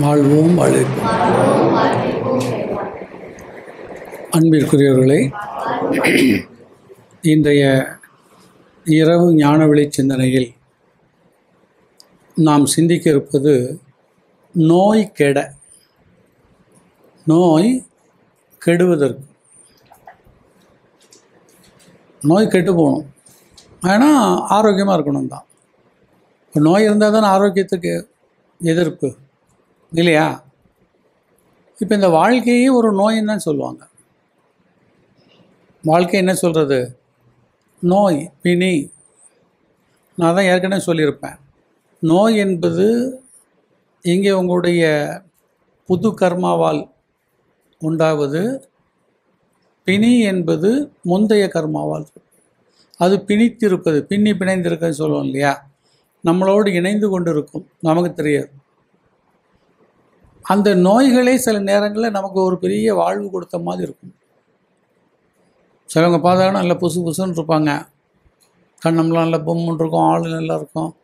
வாழ்வோம் வாழ்வோம் அன்பிற்குரியவர்களே இன்றைய இரவு ஞானவெளி சிந்தனையில் நாம் சிந்திக்க இருப்பது நோய் கெட நோய் கெடுவதற்கு. நோய் கெட்டு போகணும். ஆனால் ஆரோக்கியமாக இருக்கணும் தான் இப்போ நோய் இருந்தால் தான் ஆரோக்கியத்துக்கு எதிர்ப்பு. இல்லையா? இப்போ இந்த வாழ்க்கையே ஒரு நோயின்னு தான் சொல்லுவாங்க. வாழ்க்கை என்ன சொல்கிறது நோய் பிணி. நான் தான் ஏற்கனவே சொல்லியிருப்பேன். நோய் என்பது இங்கே உங்களுடைய புது கர்மாவால் உண்டாவது பிணி என்பது முந்தைய கர்மாவால். அது பிணித்திருப்பது பின்னி பிணைந்திருக்குன்னு சொல்லுவோம் இல்லையா? நம்மளோடு இணைந்து கொண்டு இருக்கும் நமக்கு தெரியாது. அந்த நோய்களே சில நேரங்களில் நமக்கு ஒரு பெரிய வாழ்வு கொடுத்த மாதிரி இருக்கும். சிலவங்க பார்த்தாங்கன்னா நல்லா புசு புசுன்னு இருப்பாங்க. கண்ணம்லாம் நல்லா பொம்முன்னு இருக்கும் ஆள் நல்லா இருக்கும்.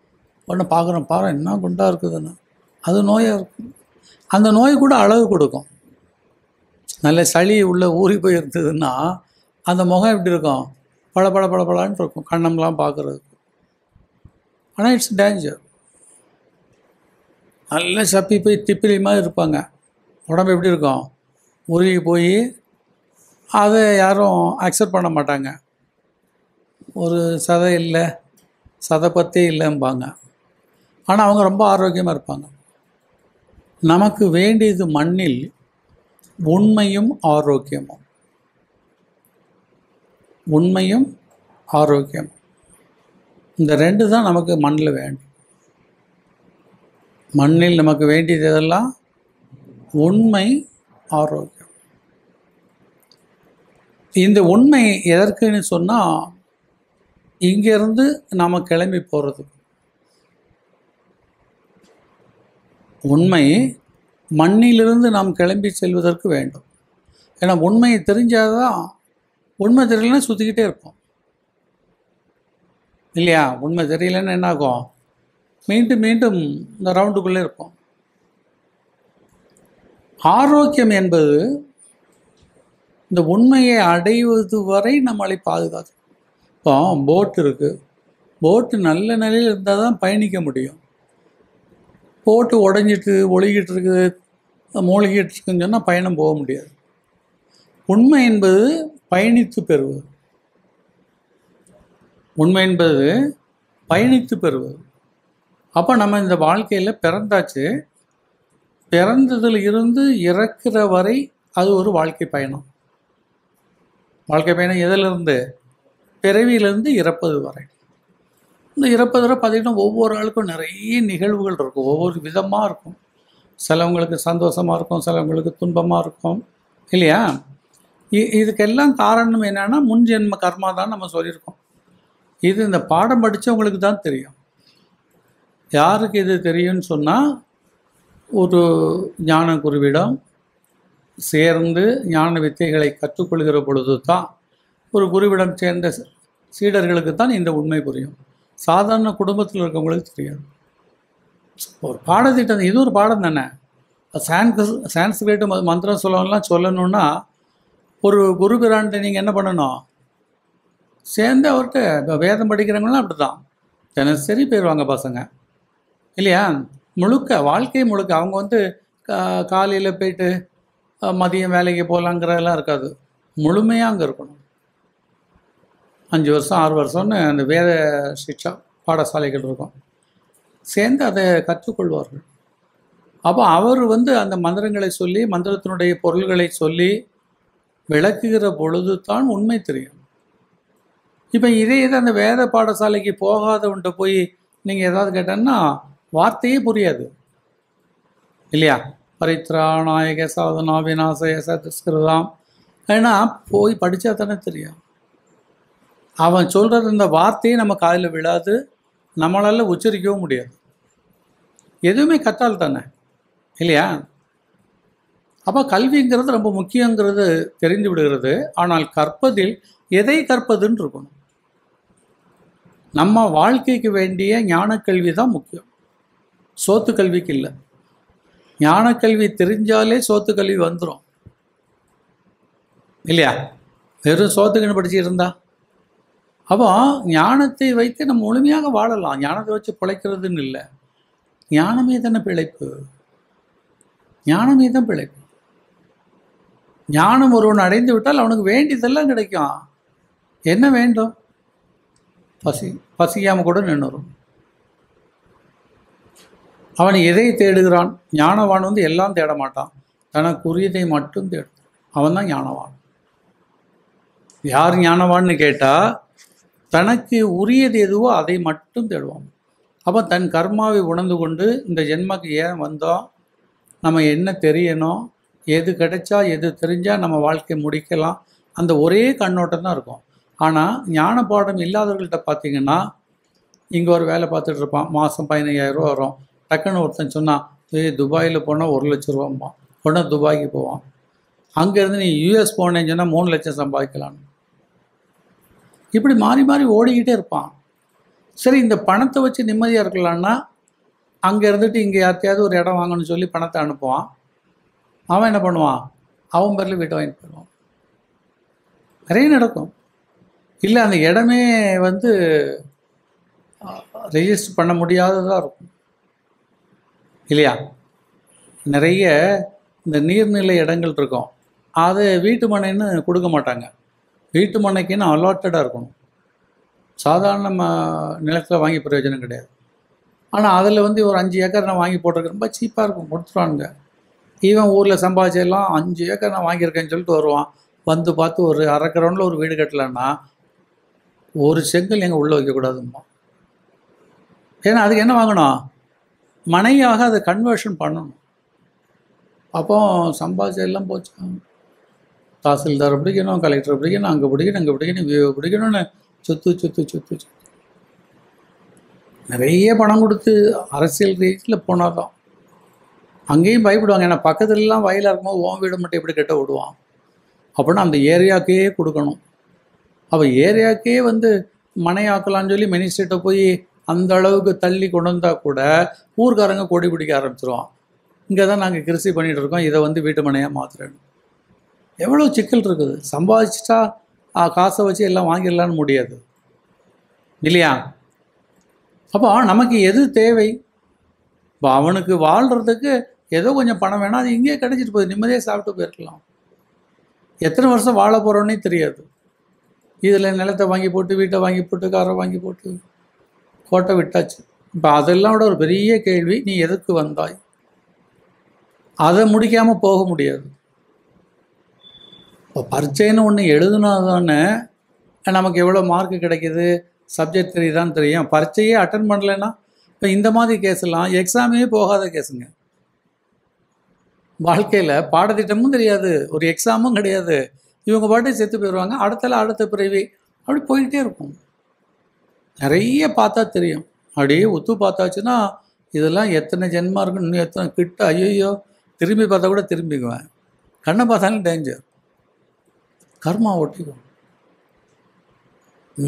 உடனே பார்க்குறோம் பாரு என்ன குண்டாக இருக்குதுன்னு. அது நோயாக இருக்கும். அந்த நோய் கூட அழகு கொடுக்கும். நல்ல சளி உள்ளே ஊறி போயிருந்ததுன்னா அந்த முகம் எப்படி இருக்கும்? பள பள பள பளன்னு இருக்கும் கண்ணம்லாம் பார்க்குறதுக்கு. ஆனால் இட்ஸ் டேஞ்சர் நல்லா சப்பி போய் திப்பிலி மாதிரி இருப்பாங்க. உடம்பு எப்படி இருக்கும்? உருகி போய் அதை யாரும் அக்செப்ட் பண்ண மாட்டாங்க. ஒரு சதை இல்லை சதை பற்றி இல்லைம்பாங்க. ஆனால் அவங்க ரொம்ப ஆரோக்கியமாக இருப்பாங்க. நமக்கு வேண்டியது மண்ணில் உண்மையும் ஆரோக்கியமும். உண்மையும் ஆரோக்கியம். இந்த ரெண்டு தான் நமக்கு மண்ணில் வேண்டும் மண்ணில் நமக்கு வேண்டியது எதெல்லாம் உண்மை ஆரோக்கியம். இந்த உண்மை எதற்குன்னு சொன்னால் இங்கேருந்து நாம் கிளம்பி போகிறது உண்மை மண்ணிலிருந்து நாம் கிளம்பி செல்வதற்கு வேண்டும். ஏன்னா உண்மையை தெரிஞ்சாதான் உண்மை தெரியலன்னா சுற்றிக்கிட்டே இருப்போம். இல்லையா? உண்மை தெரியலன்னு என்ன ஆகும் மீண்டும் மீண்டும் இந்த ரவுண்டுக்குள்ளே இருப்போம். ஆரோக்கியம் என்பது இந்த உண்மையை அடைவது வரை நம்மளை பாதுகாக்கும். இப்போ போட் இருக்குது போட்டு நல்ல நிலையில் இருந்தால் தான் பயணிக்க முடியும். போட்டு உடஞ்சிட்டு ஒழுகிட்டு இருக்குது மூழ்கிட்டு இருக்குன்னு சொன்னால் பயணம் போக முடியாது. உண்மை என்பது பயணித்து பெறுவது. உண்மை என்பது பயணித்து பெறுவது. அப்போ நம்ம இந்த வாழ்க்கையில் பிறந்தாச்சு. பிறந்ததில் இருந்து இறக்குற வரை அது ஒரு வாழ்க்கை பயணம். வாழ்க்கை பயணம் எதிலிருந்து? பிறவியிலிருந்து இறப்பது வரை. இந்த இறப்பதில் பார்த்திங்கன்னா ஒவ்வொரு ஆளுக்கும் நிறைய நிகழ்வுகள் இருக்கும். ஒவ்வொரு விதமாக இருக்கும். சிலவங்களுக்கு சந்தோஷமாக இருக்கும் சிலவங்களுக்கு துன்பமாக இருக்கும். இல்லையா? இ- இதுக்கெல்லாம் காரணம் என்னென்னா முன்ஜென்ம கர்மா தான் நம்ம சொல்லியிருக்கோம். இது இந்த பாடம் படித்தவங்களுக்கு தான் தெரியும். யாருக்கு இது தெரியும்னு சொன்னால் ஒரு ஞான குருவிடம் சேர்ந்து ஞான வித்தைகளை கற்றுக்கொள்கிற பொழுது தான் ஒரு குருவிடம் சேர்ந்த சீடர்களுக்கு தான் இந்த உண்மை புரியும். சாதாரண குடும்பத்தில் இருக்கவங்களுக்கு தெரியாது. ஒரு பாடத்திட்டம் இது ஒரு பாடம் தானே. சான்ஸ் சான்ஸ்கிரிட் ம- மந்திரம் சொல்லலாம் சொல்லணும்னா ஒரு குரு பிரான்ட்ட நீங்கள் என்ன பண்ணணும்? சேர்ந்து அவர்கிட்ட இப்போ வேதம் படிக்கிறவங்களாம் அப்படி தான் தினசரி போயிடுவாங்க பசங்க. இல்லையா? முழுக்க வாழ்க்கை முழுக்க அவங்க வந்து காலையில் போயிட்டு மதியம் வேலைக்கு போகலாங்கிறதெல்லாம் இருக்காது. முழுமையாக அங்கே இருக்கணும். அஞ்சு வருஷம் ஆறு வருஷம்னு அந்த வேத சிக்ஷா பாடசாலைகள் இருக்கும். சேர்ந்து அதை கற்றுக்கொள்வார்கள். அப்போ அவர் வந்து அந்த மந்திரங்களை சொல்லி மந்திரத்தினுடைய பொருள்களை சொல்லி விளக்குகிற பொழுது தான் உண்மை தெரியும். இப்போ இதே இது அந்த வேத பாடசாலைக்கு போகாதவன்ட்ட போய் நீங்கள் ஏதாவது கேட்டேன்னா வார்த்தையே புரியாது. இல்லையா? பரித்ராநாயக சாதனா விநாசய சதுஸ்கிருதாம் ஏன்னா போய் படித்தா தானே தெரியும். அவன் சொல்கிறது இந்த வார்த்தையே நம்ம காதில் விழாது. நம்மளால் உச்சரிக்கவும் முடியாது. எதுவுமே கத்தால் தானே. இல்லையா? அப்போ கல்விங்கிறது ரொம்ப முக்கியங்கிறது தெரிந்து விடுகிறது. ஆனால் கற்பதில் எதை கற்பதுன்னு இருக்கணும். நம்ம வாழ்க்கைக்கு வேண்டிய ஞான கல்வி தான் முக்கியம். சோத்து கல்விக்கு இல்லை. ஞானக்கல்வி தெரிஞ்சாலே சோத்து கல்வி வந்துடும் இல்லையா? வெறும் சோத்துக்குன்னு படிச்சுட்டு இருந்தா? அப்போ ஞானத்தை வைத்து நம்ம முழுமையாக வாழலாம். ஞானத்தை வச்சு பிழைக்கிறதுன்னு இல்லை. ஞானமே தானே பிழைப்பு. ஞானமே தான் பிழைப்பு. ஞானம் ஒருவன் அடைந்து விட்டால் அவனுக்கு வேண்டியதெல்லாம் கிடைக்கும். என்ன வேண்டும்? பசி பசிக்காமல் கூட நின்றுரும் அவன் எதை தேடுகிறான்? ஞானவான் வந்து எல்லாம் தேட மாட்டான் தனக்குரியதை மட்டும் தேடும். அவன் தான் ஞானவான். யார் ஞானவான்னு கேட்டால் தனக்கு உரியது எதுவோ அதை மட்டும் தேடுவான். அப்போ தன் கர்மாவை உணர்ந்து கொண்டு இந்த ஜென்மக்கு ஏன் வந்தோம் நம்ம என்ன தெரியணும்? எது கிடைச்சா எது தெரிஞ்சால் நம்ம வாழ்க்கை முடிக்கலாம். அந்த ஒரே கண்ணோட்டம் தான் இருக்கும். ஆனால் ஞான பாடம் இல்லாதவர்கள்ட்ட பார்த்தீங்கன்னா இங்கே ஒரு வேலை பார்த்துட்டு இருப்பான். மாதம் பதினையாயிரரூவா வரும். டக்குன்னு ஒருத்தன் சொன்னான் ஏய் துபாயில் போனால் ஒரு லட்ச ரூபாம்பான் உடனே துபாய்க்கு போவான். அங்கேருந்து நீ யூஎஸ் போனேன்னு சொன்னால் மூணு லட்சம் சம்பாதிக்கலான்னு இப்படி மாறி மாறி ஓடிக்கிட்டே இருப்பான். சரி இந்த பணத்தை வச்சு நிம்மதியாக இருக்கலான்னா அங்கே இருந்துட்டு இங்கே யார்த்தையாவது ஒரு இடம் வாங்கணும்னு சொல்லி பணத்தை அனுப்புவான். அவன் என்ன பண்ணுவான்? அவன் பேரில் வீட்டை வாங்கிட்டு போயிடுவான். நிறைய நடக்கும். இல்லை அந்த இடமே வந்து ரெஜிஸ்டர் பண்ண முடியாததாக இருக்கும். இல்லையா? நிறைய இந்த நீர்நிலை இடங்கள் இருக்கும். அது வீட்டு மனைன்னு கொடுக்க மாட்டாங்க. வீட்டு மனைக்குன்னு அலாட்டடாக இருக்கணும். சாதாரண ம நிலத்தில் வாங்கி பிரயோஜனம் கிடையாது. ஆனால் அதில் வந்து ஒரு அஞ்சு ஏக்கர் நான் வாங்கி போட்டிருக்கேன். ரொம்ப சீப்பாக இருக்கும். கொடுத்துருவானுங்க. இவன் ஊரில் சம்பாதிச்செல்லாம் அஞ்சு ஏக்கர் நான் வாங்கியிருக்கேன்னு சொல்லிட்டு வருவான். வந்து பார்த்து ஒரு அரை கிரவுண்டில் ஒரு வீடு கட்டலைன்னா ஒரு செங்கல் எங்கள் உள்ளே வைக்கக்கூடாதும்மா. ஏன்னா அதுக்கு என்ன வாங்கணும்? மனையாக அதை கன்வர்ஷன் பண்ணணும். அப்போ சம்பாதிச்சு எல்லாம் போச்சு. தாசில்தார் பிடிக்கணும் கலெக்டர் பிடிக்கணும் அங்கே பிடிக்கணும் அங்கே பிடிக்கணும் விஓ பிடிக்கணும்னு சுத்து சுத்து சுத்து சுத்து. நிறைய பணம் கொடுத்து அரசியல் ரீதியில் போனால் தான் அங்கேயும் பயப்படுவாங்க. ஏன்னா பக்கத்துலலாம் வயலாக இருக்கும்போது ஓம் வீடு மட்டும் எப்படி கெட்ட விடுவான்? அப்படின்னா அந்த ஏரியாவுக்கே கொடுக்கணும். அப்போ ஏரியாக்கே வந்து மனையாக்கலாம்னு சொல்லி மினிஸ்டர்கிட்ட போய் அந்த அளவுக்கு தள்ளி கொண்டு வந்தால் கூட ஊர்க்காரங்க கொடி பிடிக்க ஆரம்பிச்சிருவான். இங்கே தான் நாங்கள் கிருஷி பண்ணிகிட்டு இருக்கோம். இதை வந்து வீட்டு மனையாக மாற்றுறேன்னு எவ்வளோ சிக்கல் இருக்குது. சம்பாதிச்சிட்டா காசை வச்சு எல்லாம் வாங்கிடலான்னு முடியாது. இல்லையா? அப்போ நமக்கு எது தேவை? இப்போ அவனுக்கு வாழ்கிறதுக்கு ஏதோ கொஞ்சம் பணம் வேணாம் அது இங்கேயே கிடைச்சிட்டு போகுது. நிம்மதியாக சாப்பிட்டு போயிருக்கலாம் எத்தனை வருஷம் வாழ போகிறோன்னே தெரியாது. இதில் நிலத்தை வாங்கி போட்டு வீட்டை வாங்கி போட்டு காரை வாங்கி போட்டு. கோட்டை விட்டாச்சு. இப்போ அதெல்லாம் விட ஒரு பெரிய கேள்வி நீ எதுக்கு வந்தாய்? அதை முடிக்காமல் போக முடியாது. இப்போ பரீட்சைன்னு ஒன்று எழுதுனா தானே நமக்கு எவ்வளோ மார்க் கிடைக்கிது? சப்ஜெக்ட் தெரியுதான்னு தெரியும். பரீட்சையே அட்டன் பண்ணலைன்னா இப்போ இந்த மாதிரி கேஸ்லாம் எக்ஸாமே போகாத கேஸுங்க வாழ்க்கையில் பாடத்திட்டமும் தெரியாது ஒரு எக்ஸாமும் கிடையாது. இவங்க பாட்டு செத்து போயிடுவாங்க அடுத்தல அடுத்த பிறவி. அப்படி போயிட்டே இருக்கும். நிறைய பார்த்தா தெரியும். அப்படியே ஒத்து பார்த்தாச்சுன்னா இதெல்லாம் எத்தனை ஜென்மா இருக்குன்னு இன்னும் எத்தனை கிட்ட ஐயோ திரும்பி பார்த்தா கூட திரும்பிக்குவேன். கண்ணை பார்த்தாலும் டேஞ்சர் கர்மா ஒட்டிக்கும்.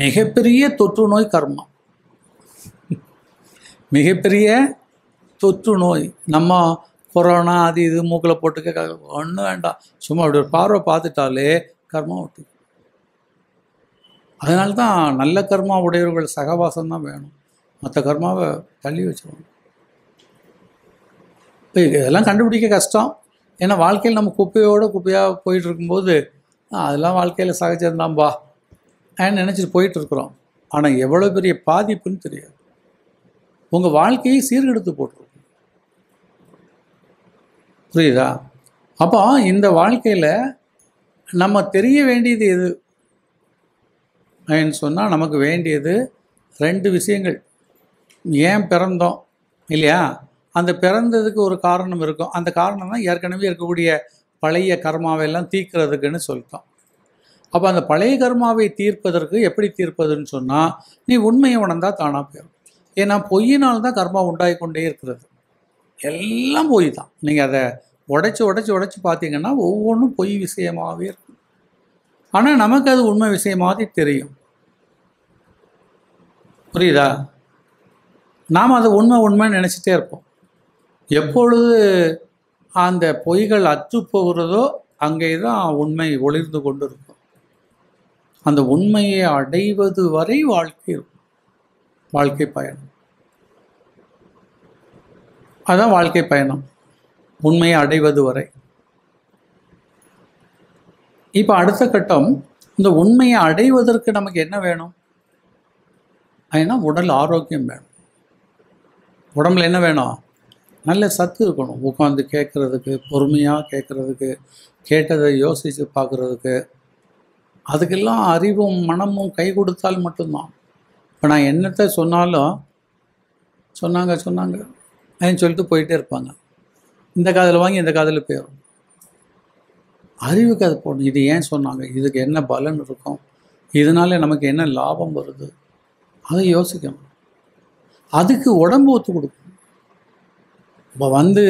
மிகப்பெரிய தொற்று நோய் கர்மா. மிகப்பெரிய தொற்று நோய். நம்ம கொரோனா அது இது மூக்கில் போட்டுக்க ஒன்றும் வேண்டாம். சும்மா அப்படி ஒரு பார்வை பார்த்துட்டாலே கர்மா ஒட்டிக்கும். அதனால தான் நல்ல கர்மா உடையவர்கள் சகவாசம் தான் வேணும். மற்ற கர்மாவை தள்ளி வச்சிடணும் இப்போ இதெல்லாம் கண்டுபிடிக்க கஷ்டம். ஏன்னா வாழ்க்கையில் நம்ம குப்பையோட குப்பையாக போயிட்டு இருக்கும்போது அதெல்லாம் வாழ்க்கையில் சகஜம்தான்பா. ஏன்னு நினச்சிட்டு போயிட்டு இருக்கிறோம் ஆனால் எவ்வளோ பெரிய பாதிப்புன்னு தெரியாது. உங்கள் வாழ்க்கையை சீர்கெடுத்து போட்டுரும் புரியுதா? அப்போ இந்த வாழ்க்கையில் நம்ம தெரிய வேண்டியது எது? அப்படின்னு சொன்னால் நமக்கு வேண்டியது ரெண்டு விஷயங்கள். ஏன் பிறந்தோம்? இல்லையா? அந்த பிறந்ததுக்கு ஒரு காரணம் இருக்கும். அந்த காரணம் தான் ஏற்கனவே இருக்கக்கூடிய பழைய கர்மாவையெல்லாம் தீர்க்கிறதுக்குன்னு சொல்லிட்டோம். அப்போ அந்த பழைய கர்மாவை தீர்ப்பதற்கு எப்படி தீர்ப்பதுன்னு சொன்னால் நீ உண்மையை உணர்ந்தால் தானாக போயிடும் ஏன்னா பொய்யினால் தான் கர்மா உண்டாகி கொண்டே இருக்கிறது. எல்லாம் பொய் தான். நீங்கள் அதை உடைச்சி உடைச்சி உடைச்சி பார்த்தீங்கன்னா ஒவ்வொன்றும் பொய் விஷயமாகவே இருக்கும். ஆனால் நமக்கு அது உண்மை விஷயமாகவே தெரியும். புரியுதா? நாம் அதை உண்மை உண்மைன்னு நினச்சிட்டே இருப்போம். எப்பொழுது அந்த பொய்கள் அச்சு போகிறதோ அங்கே தான் உண்மை ஒளிர்ந்து கொண்டு இருக்கும் அந்த உண்மையை அடைவது வரை வாழ்க்கை இருக்கும். வாழ்க்கை பயணம். அதான் வாழ்க்கை பயணம். உண்மையை அடைவது வரை. இப்போ அடுத்த கட்டம் இந்த உண்மையை அடைவதற்கு நமக்கு என்ன வேணும்? ஏன்னா உடல் ஆரோக்கியம் வேணும். உடம்புல என்ன வேணும்? நல்ல சத்து இருக்கணும். உட்காந்து கேட்குறதுக்கு பொறுமையாக கேட்குறதுக்கு கேட்டதை யோசித்து பார்க்குறதுக்கு. அதுக்கெல்லாம் அறிவும் மனமும் கை கொடுத்தால் மட்டும்தான். இப்போ நான் என்னத்தை சொன்னாலும் சொன்னாங்க சொன்னாங்க. அப்படின்னு சொல்லிட்டு போயிட்டே இருப்பாங்க. இந்த காதில் வாங்கி இந்த காதில் போயிடும் அறிவுக்கு அது போடணும். இது ஏன் சொன்னாங்க? இதுக்கு என்ன பலன் இருக்கும்? இதனால நமக்கு என்ன லாபம் வருது? அதை யோசிக்கணும் அதுக்கு உடம்பு ஒத்து கொடுக்கும். இப்போ வந்து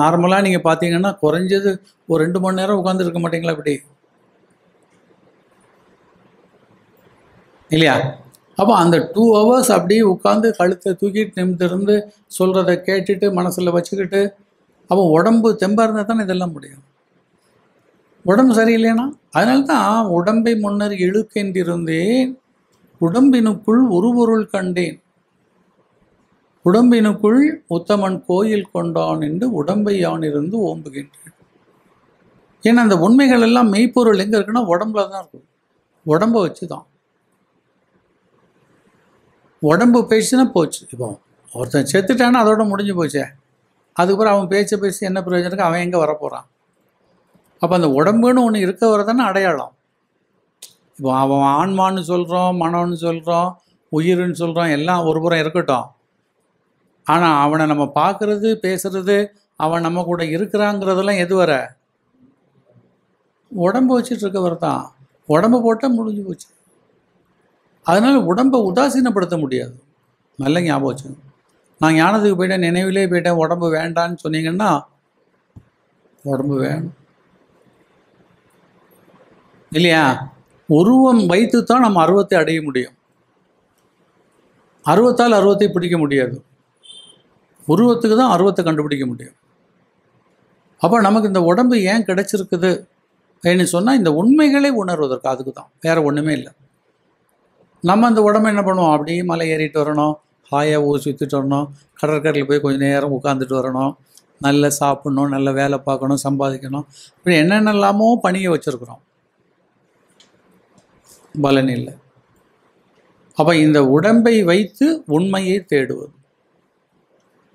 நார்மலாக நீங்கள் பார்த்தீங்கன்னா குறைஞ்சது ஒரு ரெண்டு மணி நேரம் உட்காந்து இருக்க மாட்டீங்களா இப்படி? இல்லையா? அப்போ அந்த டூ ஹவர்ஸ் அப்படியே உட்காந்து கழுத்தை தூக்கிட்டு நிமித்திருந்து சொல்கிறத கேட்டுட்டு மனசில் வச்சுக்கிட்டு அப்போ உடம்பு தெம்பாக இருந்தால் தானே இதெல்லாம் முடியும். உடம்பு சரியில்லைனா அதனால தான் உடம்பை முன்னர் இழுக்கென்றிருந்தேன். உடம்பினுக்குள் உருவொருள் கண்டேன். உடம்பினுக்குள் உத்தமன் கோயில் கொண்டான் என்று உடம்பை யான் இருந்து ஓம்புகின்றேன். ஏன்னா அந்த உண்மைகள் எல்லாம் மெய்ப்பொருள் எங்கே இருக்குன்னா உடம்புல தான் இருக்கும். உடம்பை வச்சு தான் உடம்பு பேசுனா போச்சு. இப்போ ஒருத்தன் செத்துட்டான்னா அதோட முடிஞ்சு போச்சே. அதுக்கப்புறம் அவன் பேச்ச பேசி என்ன பிரயோஜனம் அவன் எங்கே வரப்போகிறான் அப்போ அந்த உடம்புன்னு ஒன்று இருக்க வரதானே அடையாளம். இப்போ அவன் ஆன்மான்னு சொல்கிறோம் மனம்னு சொல்கிறோம் உயிர்னு சொல்கிறோம் எல்லாம் ஒரு புறம் இருக்கட்டும். ஆனால் அவனை நம்ம பார்க்குறது பேசுறது அவன் நம்ம கூட இருக்கிறாங்கிறதெல்லாம் எது வர? உடம்பு வச்சுட்டு இருக்கவர் தான். உடம்பு போட்டால் முடிஞ்சு போச்சு. அதனால் உடம்பை உதாசீனப்படுத்த முடியாது. நல்ல ஞாபகம் வச்சுங்க நான் ஞானத்துக்கு போயிட்டேன் நினைவிலே போயிட்டேன் உடம்பு வேண்டான்னு சொன்னீங்கன்னா உடம்பு வேணும். இல்லையா? உருவம் வைத்து தான் நம்ம அருவத்தை அடைய முடியும். அருவத்தால் அருவத்தை பிடிக்க முடியாது. உருவத்துக்கு தான் அருவத்தை கண்டுபிடிக்க முடியும். அப்போ நமக்கு இந்த உடம்பு ஏன் கிடைச்சிருக்குது? அப்படின்னு சொன்னால் இந்த உண்மைகளை உணர்வதற்கு அதுக்கு தான். வேறு ஒன்றுமே இல்லை. நம்ம அந்த உடம்பை என்ன பண்ணுவோம்? அப்படியே மலை ஏறிட்டு வரணும். ஹாயாக ஊர் சுற்றிட்டு வரணும். கடற்கரையில் போய் கொஞ்சம் நேரம் உட்காந்துட்டு வரணும். நல்லா சாப்பிட்ணும் நல்ல வேலை பார்க்கணும் சம்பாதிக்கணும். இப்படி என்னென்னலாமோ பணியை வச்சுருக்குறோம். பலன் இல்லை. அப்போ இந்த உடம்பை வைத்து உண்மையை தேடுவது.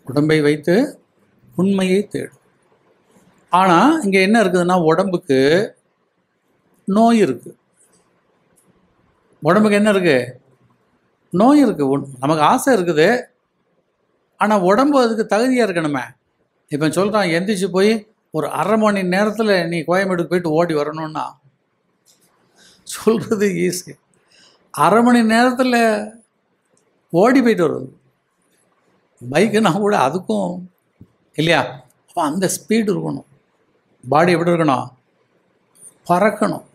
உடம்பை வைத்து உண்மையை தேடும் ஆனால் இங்கே என்ன இருக்குதுன்னா உடம்புக்கு நோய் இருக்குது உடம்புக்கு என்ன இருக்குது நோய் இருக்குது நமக்கு ஆசை இருக்குது. ஆனால் உடம்பு அதுக்கு தகுதியாக இருக்கணுமே. இப்போ சொல்கிறான் எந்திரிச்சு போய் ஒரு அரை மணி நேரத்தில் நீ கோயம்பேடுக்கு போயிட்டு ஓடி வரணும்னா சொல்கிறது ஈஸி. அரை மணி நேரத்தில் ஓடி போயிட்டு வருது. பைக்குனா கூட அதுக்கும் இல்லையா? அப்போ அந்த ஸ்பீடு இருக்கணும். பாடி எப்படி இருக்கணும்? பறக்கணும்.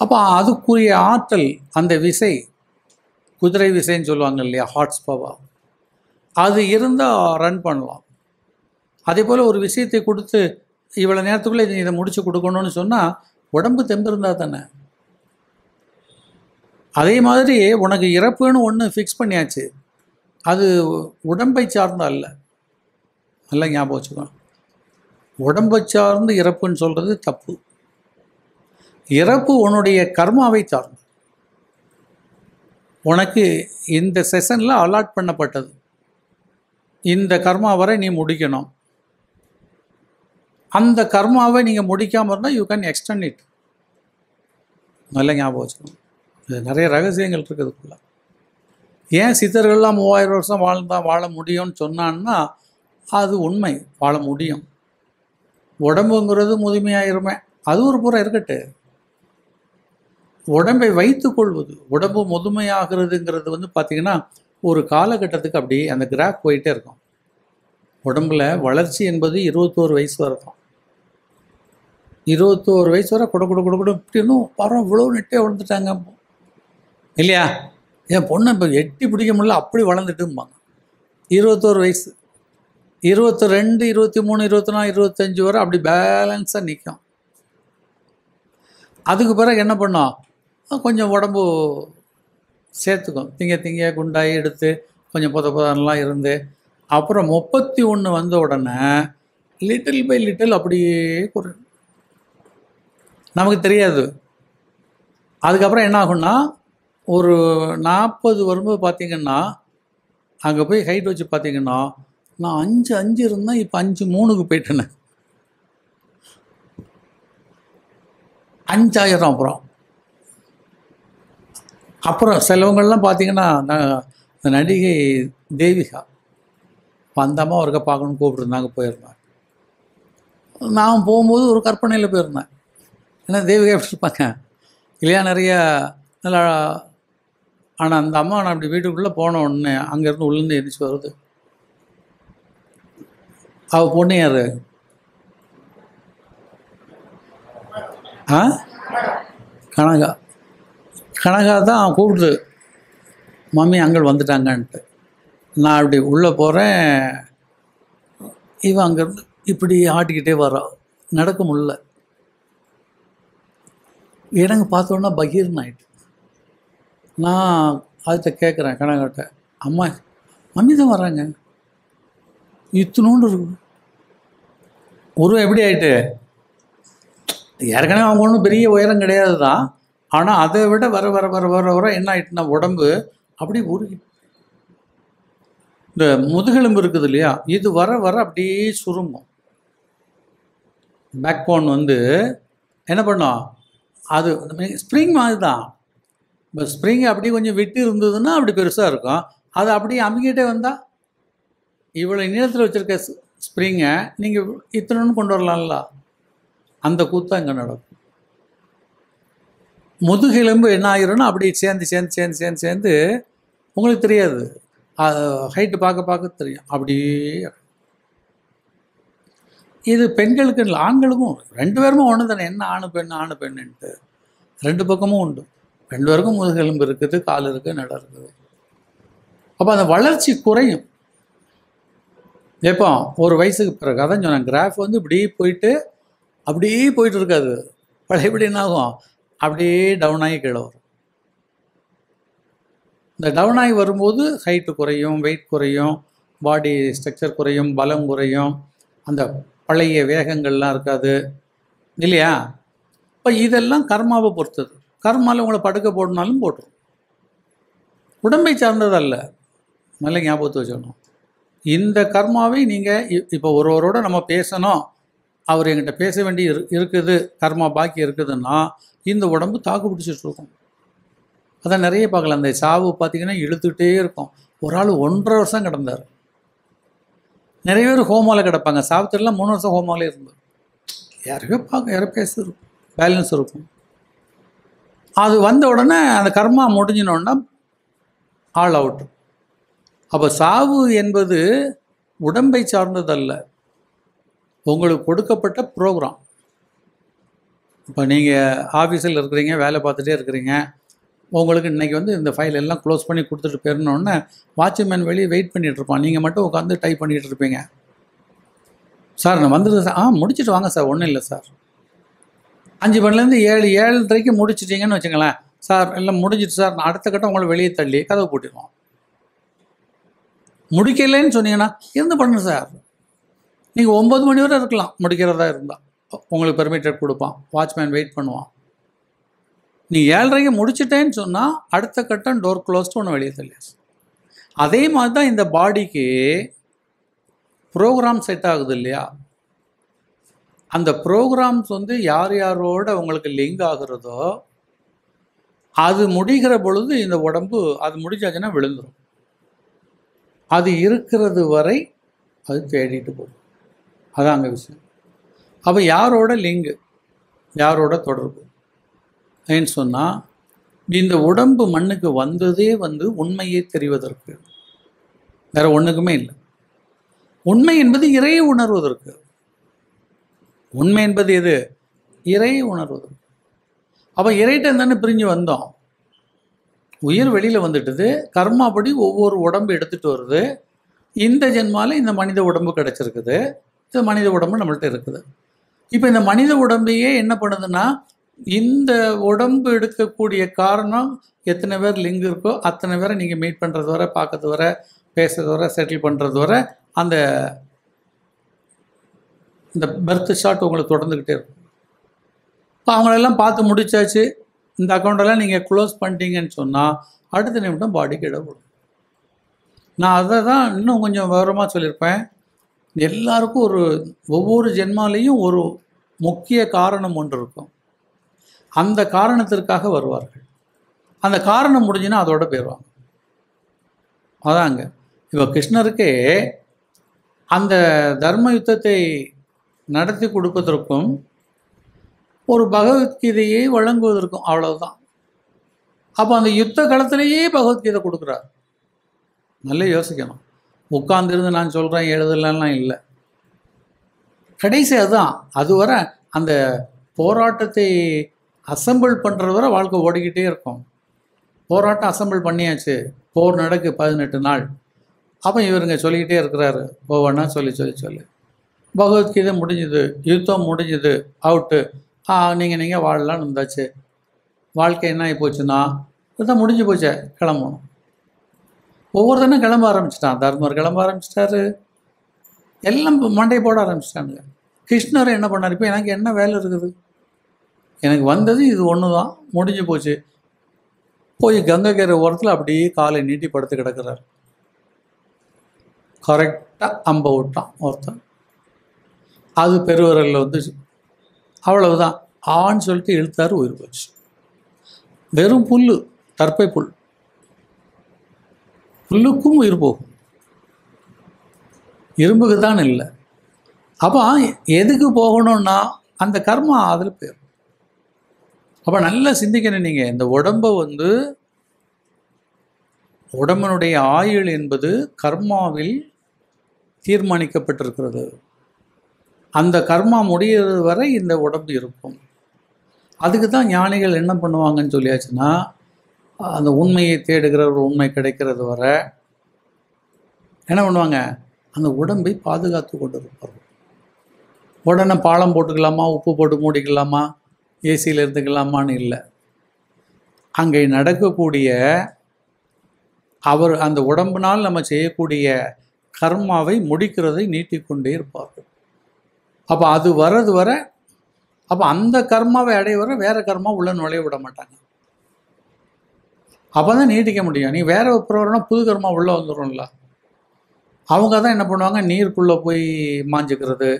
அப்போ அதுக்குரிய ஆற்றல் அந்த விசை குதிரை விசைன்னு சொல்லுவாங்க இல்லையா ஹாட்ஸ் பவர் அது இருந்தால் ரன் பண்ணலாம். அதே போல் ஒரு விஷயத்தை கொடுத்து இவ்வளோ நேரத்துக்குள்ளே இதை முடிச்சு கொடுக்கணும்னு சொன்னால் உடம்பு தெம்பு இருந்தால் தானே? அதே மாதிரி உனக்கு இறப்புன்னு ஒன்று ஃபிக்ஸ் பண்ணியாச்சு. அது உடம்பை சார்ந்த அல்ல. நல்லா ஞாபகம் வச்சுக்கோ. உடம்பை சார்ந்து இறப்புன்னு சொல்கிறது தப்பு. இறப்பு உன்னுடைய கர்மாவை சார்ந்து உனக்கு இந்த செஷனில் அலாட் பண்ணப்பட்டது. இந்த கர்மா வரை நீ முடிக்கணும். அந்த கர்மாவை நீங்கள் முடிக்காமல் இருந்தால் யூ கேன் எக்ஸ்டெண்ட் இட் நல்ல ஞாபகம் வச்சுக்கணும் இது நிறைய ரகசியங்கள் இருக்குதுக்குள்ள ஏன் சித்தர்கள்லாம் மூவாயிரம் வருஷம் வாழ்ந்தால் வாழ முடியும்னு சொன்னான்னா அது உண்மை. வாழ முடியும். உடம்புங்கிறது முதுமையாயிருமே அது ஒரு புறம் இருக்கட்டு. உடம்பை வைத்து கொள்வது உடம்பு முதுமையாகிறதுங்கிறது வந்து பார்த்திங்கன்னா ஒரு காலகட்டத்துக்கு அப்படியே அந்த கிராஃப் போயிட்டே இருக்கும். உடம்புல வளர்ச்சி என்பது இருபத்தோரு வயசு வரைக்கும். இருபத்தோரு வயசு வரை குட குட குட குட இப்படின்னு பரம் இவ்வளோ நெட்டே வளர்ந்துட்டாங்க. இல்லையா? என் பொண்ணு இப்போ எட்டி பிடிக்க முடியல அப்படி வளர்ந்துட்டும்பாங்க. இருபத்தோரு வயசு. இருபத்தி ரெண்டு இருபத்தி மூணு இருபத்தி நாலு இருபத்தஞ்சு வரை அப்படி பேலன்ஸாக நிற்கும் அதுக்கு பிறகு என்ன பண்ணோம்? கொஞ்சம் உடம்பு சேர்த்துக்கும். திங்க திங்க குண்டாகி எடுத்து கொஞ்சம் புத புதன்லாம் இருந்து. அப்புறம் முப்பத்தி ஒன்று வந்த உடனே லிட்டில் பை லிட்டில் அப்படியே குறையும் நமக்கு தெரியாது. அதுக்கப்புறம் என்ன ஆகும்னா ஒரு நாற்பது வரும்போது பார்த்தீங்கன்னா அங்கே போய் ஹைட் வச்சு பார்த்தீங்கன்னா நான் அஞ்சு அஞ்சு இருந்தேன் இப்போ அஞ்சு மூணுக்கு போயிட்டேனே. அஞ்சாயிரம் அப்புறம். அப்புறம் சிலவங்கள்லாம் பார்த்தீங்கன்னா நான் நடிகை தேவிகா அப்ப அந்த ஒருக்க பார்க்கணும்னு கூப்பிட்டுருந்தாங்க போயிருந்தேன் நான் போகும்போது ஒரு கற்பனையில் போயிருந்தேன். ஏன்னா தேவிகா எப்படி இருப்பாங்க இல்லையா நிறைய நல்லா ஆனால் அந்த அம்மா நான் அப்படி வீட்டுக்குள்ளே போன உடனே அங்கேருந்து உள்ளேருந்து எரிச்சு வருது அவள் பொண்ணு யார்? ஆ? கனகா. கனகா தான் கூப்பிடுது. மம்மி அங்கிள் வந்துட்டாங்கன்ட்டு. நான் அப்படி உள்ளே போகிறேன் இவன் அங்கேருந்து இப்படி ஆட்டிக்கிட்டே வரா. நடக்க முடியல. எனக்கு பார்த்தோன்னா பகீர்னு ஆயிட்டு நான் அதுகிட்ட கேட்குறேன் கணக்கிட்ட அம்மா மம்மி தான் வர்றாங்க. இத்தனோண்டு இருக்கு. உருவம் எப்படி ஆயிட்டு? ஏற்கனவே அவங்க ஒன்றும் பெரிய உயரம் கிடையாது தான் ஆனால் அதை விட வர வர வர வர வர என்ன ஆயிட்டுனா உடம்பு அப்படி உருகி. இந்த முதுகெலும்பு இருக்குது இல்லையா? இது வர வர அப்படியே சுருங்கும். பேக் போன் வந்து என்ன பண்ணும்? அது ஸ்ப்ரிங் மாதிரி தான் இப்போ ஸ்ப்ரிங் அப்படியே கொஞ்சம் விட்டு இருந்ததுன்னா அப்படி பெருசாக இருக்கும். அது அப்படியே அமுக்கிட்டே வந்தால் இவ்வளோ நீளத்தில் வச்சுருக்க ஸ்ப்ரிங்கை நீங்கள் இத்தனைன்னு கொண்டு வரலாம்ல. அந்த கூத்தம் இங்கே நடக்கும். முதுகெலும்பு என்ன ஆகிரும்னா அப்படியே சேர்ந்து சேர்ந்து சேர்ந்து சேர்ந்து சேர்ந்து உங்களுக்கு தெரியாது. ஹைட்டு பார்க்க பார்க்க தெரியும். அப்படியே இது பெண்களுக்கு இல்லை ஆண்களுக்கும் ரெண்டு பேருமே ஒன்று தானே. என்ன ஆணு பெண் ஆணு பெண்ணுன்ட்டு. ரெண்டு பக்கமும் உண்டு. ரெண்டு பேருக்கும் முதுகெலும்பு இருக்குது கால் இருக்குது நட இருக்குது. அப்போ அந்த வளர்ச்சி குறையும். எப்போ? ஒரு வயசுக்கு பிறகு. அதான் சொன்னேன் கிராஃப் வந்து இப்படி போயிட்டு அப்படியே போயிட்டு இருக்காது. பழையபடி என்ன ஆகும்? அப்படியே டவுன் ஆகி கீழே வரும். இந்த டவுன் ஆகி வரும்போது ஹைட்டு குறையும் வெயிட் குறையும் பாடி ஸ்ட்ரக்சர் குறையும் பலம் குறையும். அந்த பழைய வேகங்கள்லாம் இருக்காது. இல்லையா? இப்போ இதெல்லாம் கர்மாவை பொறுத்தது. கர்மாவில் உங்களை படுக்க போடனாலும் போட்டுரும். உடம்பை சார்ந்தது அல்ல நல்ல ஞாபகத்தை வச்சுக்கணும். இந்த கர்மாவை நீங்கள் இப்போ ஒருவரோட நம்ம பேசணும். அவர் எங்கிட்ட பேச வேண்டி இரு இருக்குது. கர்மா பாக்கி இருக்குதுன்னா இந்த உடம்பு தாக்கு பிடிச்சிட்டு இருக்கும். அதான் நிறைய பார்க்கலாம். அந்த சாவு பார்த்தீங்கன்னா இழுத்துக்கிட்டே இருக்கும். ஒரு ஆள் ஒன்றரை வருஷம் கிடந்தார். நிறைய பேர் ஹோமாவில் கிடப்பாங்க. சாவித்திரிலாம் மூணு வருஷம் ஹோமாவிலே இருந்தார் யாரையோ பார்க்க யாரோ பேச பேலன்ஸ் இருக்கும். அது வந்த உடனே அந்த கர்மா முடிஞ்சினோன்னா ஆல் அவுட் அப்போ சாவு என்பது உடம்பை சார்ந்ததல்ல. உங்களுக்கு கொடுக்கப்பட்ட ப்ரோக்ராம். இப்போ நீங்கள் ஆஃபீஸில் இருக்கிறீங்க வேலை பார்த்துட்டே இருக்கிறீங்க. உங்களுக்கு இன்றைக்கி வந்து இந்த ஃபைல் எல்லாம் க்ளோஸ் பண்ணி கொடுத்துட்டு போயிடணுன்னே வாட்ச்மேன் வெளியே வெயிட் பண்ணிகிட்டு இருப்பான். நீங்கள் மட்டும் உட்காந்து டைப் பண்ணிகிட்டு இருப்பீங்க. சார் நான் வந்துடுது சார் ஆ முடிச்சுட்டு வாங்க சார் ஒன்றும் இல்லை சார் அஞ்சு மணிலேருந்து ஏழு ஏழரைக்கு முடிச்சிட்டிங்கன்னு வச்சுங்களேன் சார் எல்லாம் முடிஞ்சிட்டு சார் நான் அடுத்த கட்டம் உங்களை வெளியே தள்ளி கதவை போட்டிடுவோம். முடிக்கலைன்னு சொன்னீங்கன்னா இருந்து பண்ணுங்க சார் நீங்கள் ஒம்பது மணி வரை இருக்கலாம். முடிக்கிறதா இருந்தால் உங்களுக்கு பெர்மிட்டட் கொடுப்பான். வாட்ச்மேன் வெயிட் பண்ணுவான். நீ ஏழரைக்கு முடிச்சிட்டேன்னு சொன்னால் அடுத்த கட்டம் டோர் க்ளோஸ்ட் ஒன்று வெளியே தள்ளியாச்சு அதே மாதிரி தான் இந்த பாடிக்கு ப்ரோக்ராம் செட் ஆகுது இல்லையா? அந்த ப்ரோக்ராம்ஸ் வந்து யார் யாரோட உங்களுக்கு லிங்க் ஆகுறதோ அது முடிகிற பொழுது இந்த உடம்பு அது முடிஞ்சாச்சுன்னா விழுந்துடும் அது இருக்கிறது வரை அது தேடிட்டு போகும். அதான் அங்கே விஷயம். அப்போ யாரோட லிங்கு யாரோட தொடர்பு? ஏன்னு சொன்னால் இந்த உடம்பு மண்ணுக்கு வந்ததே வந்து உண்மையே தெரிவதற்கு. வேற ஒன்றுக்குமே இல்லை. உண்மை என்பது இறையை உணர்வதற்கு. உண்மை என்பது எது? இறையை உணர்வதற்கு. அப்போ இறைகிட்ட தானே பிரிஞ்சு வந்தோம். உயிர் வெளியில் வந்துட்டுது கர்மாப்படி ஒவ்வொரு உடம்பு எடுத்துகிட்டு வருது. இந்த ஜென்மால இந்த மனித உடம்பு கிடச்சிருக்குது. இந்த மனித உடம்பு நம்மள்ட்ட இருக்குது. இப்போ இந்த மனித உடம்பையே என்ன பண்ணுதுன்னா இந்த உடம்பு எடுக்கக்கூடிய காரணம் எத்தனை பேர் லிங்க் இருக்கோ அத்தனை பேரை நீங்கள் மீட் பண்ணுறது வரை பார்க்கறது வரை பேசுறது வரை செட்டில் பண்ணுறது வரை அந்த இந்த பர்த் ஷாட் உங்களுக்கு தொடர்ந்துக்கிட்டே இருக்கும். இப்போ அவங்களெல்லாம் பார்த்து முடிச்சாச்சு. இந்த அக்கௌண்ட்டெல்லாம் நீங்கள் க்ளோஸ் பண்ணிட்டீங்கன்னு சொன்னால் அடுத்த நிமிடம் பாடிக்கு இடப்படும் நான் அதை தான் இன்னும் கொஞ்சம் விவரமாக சொல்லியிருப்பேன். எல்லாருக்கும் ஒரு ஒவ்வொரு ஜென்மாலேயும் ஒரு முக்கிய காரணம் ஒன்று இருக்கும். அந்த காரணத்திற்காக வருவார்கள். அந்த காரணம் முடிஞ்சுன்னா அதோட போயிடுவாங்க. அதாங்க. இப்போ கிருஷ்ணருக்கே அந்த தர்ம யுத்தத்தை நடத்தி கொடுப்பதற்கும் ஒரு பகவத்கீதையை வழங்குவதற்கும் அவ்வளவுதான். அப்போ அந்த யுத்த காலத்திலேயே பகவத்கீதை கொடுக்குறார். நல்லா யோசிக்கணும். உட்கார்ந்துருந்து நான் சொல்கிறேன் எழுதலாம் இல்லை. கடைசி அதுதான் அதுவரை அந்த போராட்டத்தை அசம்பிள் பண்ணுற வரை வாழ்க்கை ஓடிக்கிட்டே இருக்கும். போராட்டம் அசம்பிள் பண்ணியாச்சு. போர் நடக்கு பதினெட்டு நாள். அப்போ இவருங்க சொல்லிக்கிட்டே இருக்கிறாரு. ஒவ்வொன்றா சொல்லி சொல்லி சொல்லி. பகவத்கீதை முடிஞ்சுது. யுத்தம் முடிஞ்சுது. அவுட்டு ஆ நீங்கள் நீங்கள் வாழலாம்னு இருந்தாச்சு வாழ்க்கை என்ன ஆகி போச்சுன்னா இதுதான் முடிஞ்சு போச்சே கிளம்பணும். ஒவ்வொருத்தனும் கிளம்ப ஆரம்பிச்சிட்டான். தர்மர் கிளம்ப ஆரம்பிச்சிட்டாரு. எல்லாம் மண்டை போட ஆரம்பிச்சிட்டானுங்க. கிருஷ்ணர் என்ன பண்ணார்? இப்போ எனக்கு என்ன வேலை இருக்குது? எனக்கு வந்தது இது ஒன்று தான் முடிஞ்சு போச்சு. போய் கங்கைக்கரை ஓரத்தில் அப்படியே காலை நீட்டி படுத்து கிடக்கிறார். கரெக்டாக அம்ப விட்டான் ஒருத்தன். அது பெருவரலில் வந்துச்சு. அவ்வளவுதான். ஆன்னு சொல்லிட்டு இழுத்தாரு உயிர் போச்சு. வெறும் புல் தற்பை புல். புல்லுக்கும் உயிர் போகும். இரும்புக்கு தான் இல்லை. அப்போ எதுக்கு போகணும்னா அந்த கர்மா அதில் போயிடும் அப்போ நல்லா சிந்திக்கணும் நீங்கள் இந்த உடம்பை வந்து உடம்பனுடைய ஆயுள் என்பது கர்மாவில் தீர்மானிக்கப்பட்டிருக்கிறது. அந்த கர்மா முடிகிறது வரை இந்த உடம்பு இருக்கும். அதுக்கு தான் ஞானிகள் என்ன பண்ணுவாங்கன்னு சொல்லியாச்சுன்னா அந்த உண்மையை தேடுகிற ஒரு உண்மை கிடைக்கிறது வர என்ன பண்ணுவாங்க? அந்த உடம்பை பாதுகாத்து கொண்டு இருப்பார்கள் உடனே பாலம் போட்டுக்கலாமா? உப்பு போட்டு மூடிக்கலாமா? ஏசியில் இருந்துக்கலாமான்னு இல்லை. அங்கே நடக்கக்கூடிய அவர் அந்த உடம்புனால் நம்ம செய்யக்கூடிய கர்மாவை முடிக்கிறதை நீட்டிக்கொண்டே இருப்பார்கள். அப்போ அது வர்றது வர அப்போ அந்த கர்மாவை அடைய வர வேறு கர்மா உள்ள நுழைய விட மாட்டாங்க. அப்போ தான் நீட்டிக்க முடியும். நீ வேற ஒப்புறவரனா புது கர்மா உள்ளே வந்துடும்ல அவங்க தான் என்ன பண்ணுவாங்க? நீருக்குள்ளே போய் மாஞ்சிக்கிறது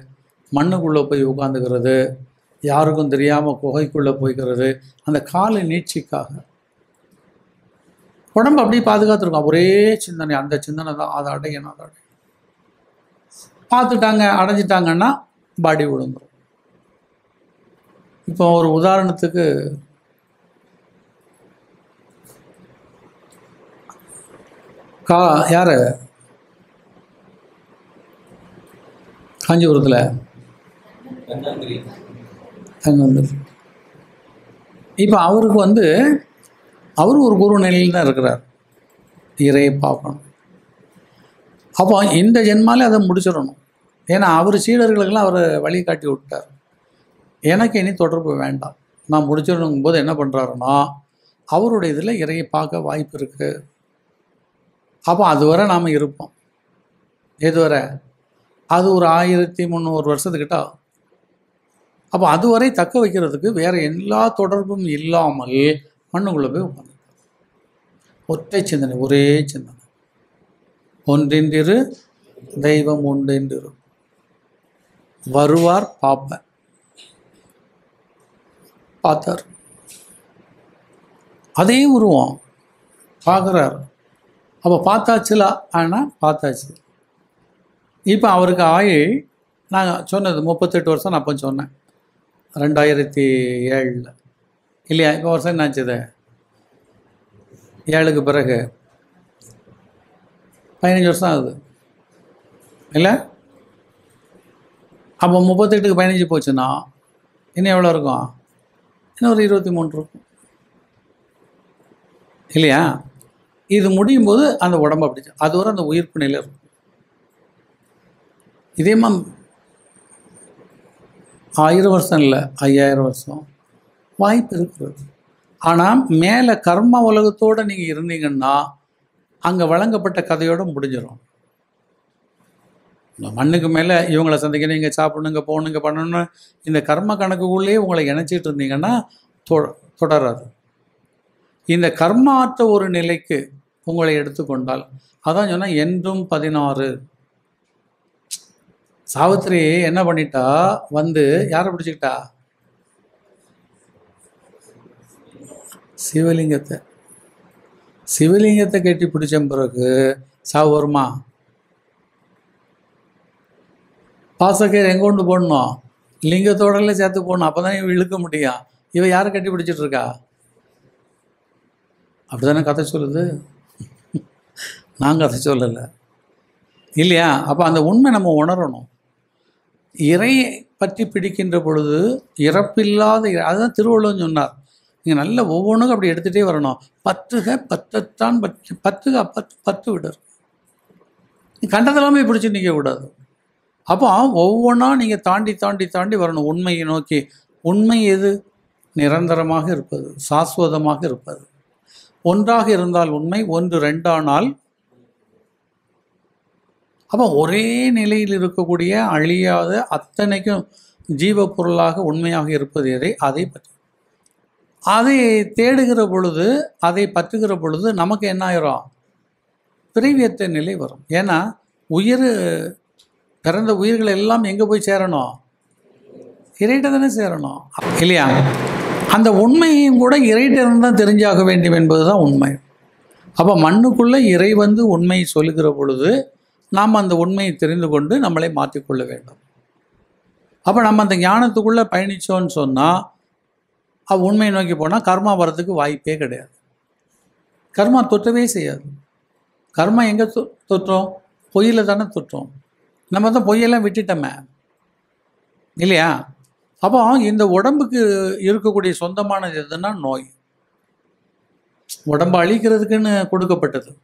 மண்ணுக்குள்ளே போய் உட்காந்துக்கிறது யாருக்கும் தெரியாமல் குகைக்குள்ளே போய்க்கிறது. அந்த காலை நீட்சிக்காக. உடம்பு அப்படியே பாதுகாத்துருக்கோம். ஒரே சிந்தனை. அந்த சிந்தனை தான் அதை அடையணும் அதை அடையணும் பார்த்துட்டாங்க அடைஞ்சிட்டாங்கன்னா பாடி விழுந்துடும் இப்போ ஒரு உதாரணத்துக்கு கா யார்? காஞ்சிபுரத்தில். தங்கந்தர் இப்போ அவருக்கு வந்து அவர் ஒரு குரு நிலையில் தான் இருக்கிறார். இறையை பார்க்கணும் அப்போ இந்த ஜென்மாலே அதை முடிச்சிடணும். ஏன்னா அவர் சீடர்களுக்கெல்லாம் அவர் வழி காட்டி விட்டார். எனக்கு இனி தொடர்பு வேண்டாம். நான் முடிச்சிடணுங்கும் போது என்ன பண்ணுறாருன்னா அவருடைய இதில் இறையை பார்க்க வாய்ப்பு இருக்குது அப்போ அதுவரை நாம் இருப்போம். எதுவரை? அது ஒரு ஆயிரத்தி முந்நூறு வருஷத்துக்கிட்ட ஆகும் அப்போ அதுவரை தக்க வைக்கிறதுக்கு வேற எல்லா தொடர்பும் இல்லாமல் மண்ணுக்குள்ளே போய் உட்காந்து ஒற்றை சிந்தனை ஒரே சிந்தனை. ஒன்றின்றிரு தெய்வம் ஒன்றென்றிரு. வருவார் பார்ப்பேன் பார்த்தார். அதே உருவம். பார்க்குறார். அப்போ பார்த்தாச்சுல ஆனால் பார்த்தாச்சு. இப்போ அவருக்கு ஆயுள் நாங்கள் சொன்னது முப்பத்தெட்டு வருஷம் நான் அப்போ சொன்னேன். ரெண்டாயிரத்தி ஏழில் இல்லையா இப்போ வருஷம் என்னாச்சு இது? ஏழுக்கு பிறகு. பதினஞ்சு வருஷம் ஆகுது. இல்லை? அப்போ முப்பத்தெட்டுக்கு பதினஞ்சு போச்சுன்னா இன்னும் எவ்வளோ இருக்கும்? இன்னும் ஒரு இருபத்தி மூணு இருக்கும். இல்லையா? இது முடியும் போது அந்த உடம்பு அப்படி அது வரை அந்த உயிர்ப்பு நிலை இருக்கும். இதே மாதிரி ஆயிரம் வருஷம் இல்லை ஐயாயிரம் வருஷம். வாய்ப்பு இருக்கிறது. ஆனால் மேலே கர்ம உலகத்தோடு நீங்கள் இருந்தீங்கன்னா அங்கே வழங்கப்பட்ட கதையோடு முடிஞ்சிடும் இந்த மண்ணுக்கு மேலே இவங்களை சந்திக்கணும் இங்கே சாப்பிடணுங்க போகணுங்க பண்ணணும்னு இந்த கர்ம கணக்குக்குள்ளேயே உங்களை இணைச்சிட்டு இருந்தீங்கன்னா தொ- தொடராது. இந்த கர்மார்த்த ஒரு நிலைக்கு உங்களை எடுத்துக்கொண்டால் அதான் சொன்னால் என்றும் பதினாறு. சாவித்திரி என்ன பண்ணிட்டா? வந்து யாரை பிடிச்சிக்கிட்டா? சிவலிங்கத்தை. சிவலிங்கத்தை கட்டி பிடிச்ச பிறகு சாவு வருமா? பாசக்கயிறு எங்கே கொண்டு போடணும்? லிங்கத்தோடல சேர்த்து போடணும். அப்போ இவ இழுக்க முடியும். இவ யாரை கட்டி பிடிச்சிட்டு இருக்கா? அப்படிதானே கதை சொல்லுது? நான் கதை சொல்லலை. இல்லையா? அப்போ அந்த உண்மை நம்ம உணரணும். இறையை பற்றி பிடிக்கின்ற பொழுது இறப்பில்லாத அதுதான் திருவள்ளுவன் சொன்னார். நீங்கள் நல்ல ஒவ்வொன்றுக்கும் அப்படி எடுத்துகிட்டே வரணும். பத்துக பத்தத்தான் பத்து பத்துக பத்து பத்து விடர். கண்டதெல்லாமே பிடிச்சி நிற்கக்கூடாது அப்போ ஒவ்வொன்றா நீங்கள் தாண்டி தாண்டி தாண்டி வரணும். உண்மையை நோக்கி. உண்மை எது? நிரந்தரமாக இருப்பது சாஸ்வதமாக இருப்பது. ஒன்றாக இருந்தால் உண்மை ஒன்று ரெண்டானால் அப்போ ஒரே நிலையில் இருக்கக்கூடிய அழியாத அத்தனைக்கும் ஜீவப்பொருளாக உண்மையாக இருப்பது எதை? அதை பற்றி. அதை தேடுகிற பொழுது அதை பற்றுகிற பொழுது நமக்கு என்ன ஆயிரும்? பிரிவியத்த நிலை வரும். ஏன்னா உயிர் பிறந்த உயிர்கள் எல்லாம் எங்கே போய் சேரணும்? இறைட்ட தானே சேரணும். இல்லையா? அந்த உண்மையும் கூட இறைட்டிடம் தான் தெரிஞ்சாக வேண்டும் என்பது தான் உண்மை. அப்போ மண்ணுக்குள்ளே இறை வந்து உண்மையை சொல்லுகிற பொழுது நாம் அந்த உண்மையை தெரிந்து கொண்டு நம்மளை மாற்றிக்கொள்ள வேண்டும். அப்போ நம்ம அந்த ஞானத்துக்குள்ளே பயணித்தோன்னு சொன்னால் அவ உண்மையை நோக்கி போனால் கர்மா வரதுக்கு வாய்ப்பே கிடையாது. கர்மா தொற்றவே செய்யாது. கர்மா எங்கே தொ தொற்றோம்? பொய்யில் தானே தொற்றோம். நம்ம தான் பொய்யெல்லாம் விட்டுட்டோமே. இல்லையா? அப்போ இந்த உடம்புக்கு இருக்கக்கூடிய சொந்தமானது எதுன்னா நோய். உடம்பை அழிக்கிறதுக்குன்னு கொடுக்கப்பட்டது.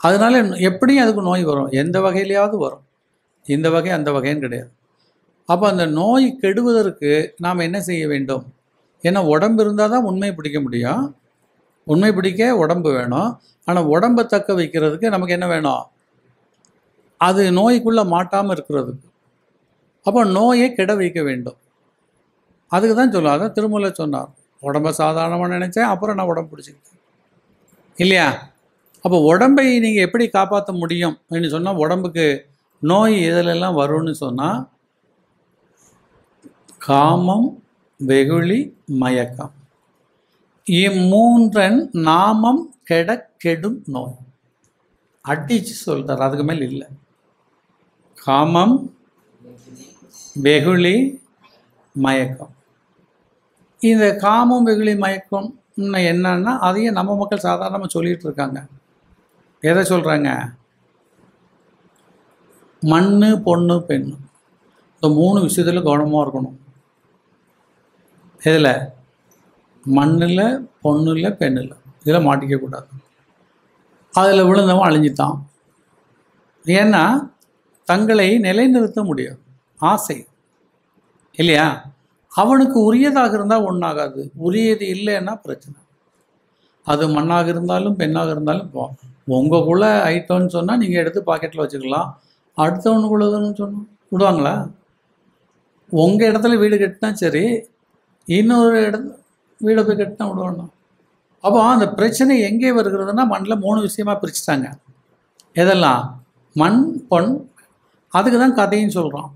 அதனால எப்படியும் அதுக்கு நோய் வரும். எந்த வகையிலையாவது வரும். இந்த வகை அந்த வகைன்னு கிடையாது. அப்போ அந்த நோய் கெடுவதற்கு நாம் என்ன செய்ய வேண்டும்? ஏன்னா உடம்பு இருந்தால் தான் உண்மை பிடிக்க முடியும். உண்மை பிடிக்க உடம்பு வேணும். ஆனால் உடம்பை தக்க வைக்கிறதுக்கு நமக்கு என்ன வேணும்? அது நோய்க்குள்ளே மாட்டாமல் இருக்கிறதுக்கு. அப்போ நோயை கெட வைக்க வேண்டும். அதுக்கு தான் சொல்லுவோம் அதான் திருமலை சொன்னார். உடம்பை சாதாரணமாக நினச்சேன் அப்புறம் நான் உடம்பு பிடிச்சிக்கிட்டேன். இல்லையா? அப்போ உடம்பை நீங்கள் எப்படி காப்பாற்ற முடியும் அப்படின்னு சொன்னால் உடம்புக்கு நோய் எதிலெல்லாம் வரும்னு சொன்னால் காமம் வெகுளி மயக்கம். இம்மூன்றன் நாமம் கெட கெடும் நோய். அடிச்சு சொல்கிறார் அதுக்கு மேல் இல்லை. காமம் வெகுளி மயக்கம். இந்த காமம் வெகுளி மயக்கம் என்னன்னா அதையும் நம்ம மக்கள் சாதாரணமாக சொல்லிகிட்டு இருக்காங்க. எதை சொல்கிறாங்க மண்ணு பொண்ணு பெண் இந்த மூணு விஷயத்தில் கவனமாக இருக்கணும். இதில் மண்ணில் பொண்ணில் பெண்ணில். இதில் மாட்டிக்கக்கூடாது அதில் விழுந்தவன் அழிஞ்சிட்டான். ஏன்னா தங்களை நிலைநிறுத்த முடியும் ஆசை. இல்லையா? அவனுக்கு உரியதாக இருந்தால் ஒன்றாகாது உரியது இல்லைன்னா பிரச்சனை. அது மண்ணாக இருந்தாலும் பெண்ணாக இருந்தாலும் போகும் உங்களுக்குள்ளே ஐட்டம்னு சொன்னால் நீங்கள் எடுத்து பாக்கெட்டில் வச்சுக்கலாம். அடுத்தவனுக்குள்ளதுன்னு சொன்னால் விடுவாங்களா? உங்கள் இடத்துல வீடு கட்டினா சரி இன்னொரு இடத்துல வீடை போய் கட்டினா விடுவாங்க அப்போ அந்த பிரச்சனை எங்கே வருகிறதுனா மண்ணில் மூணு விஷயமா பிரிச்சுட்டாங்க. எதெல்லாம்? மண் பொன். அதுக்கு தான் கதையும் சொல்கிறோம்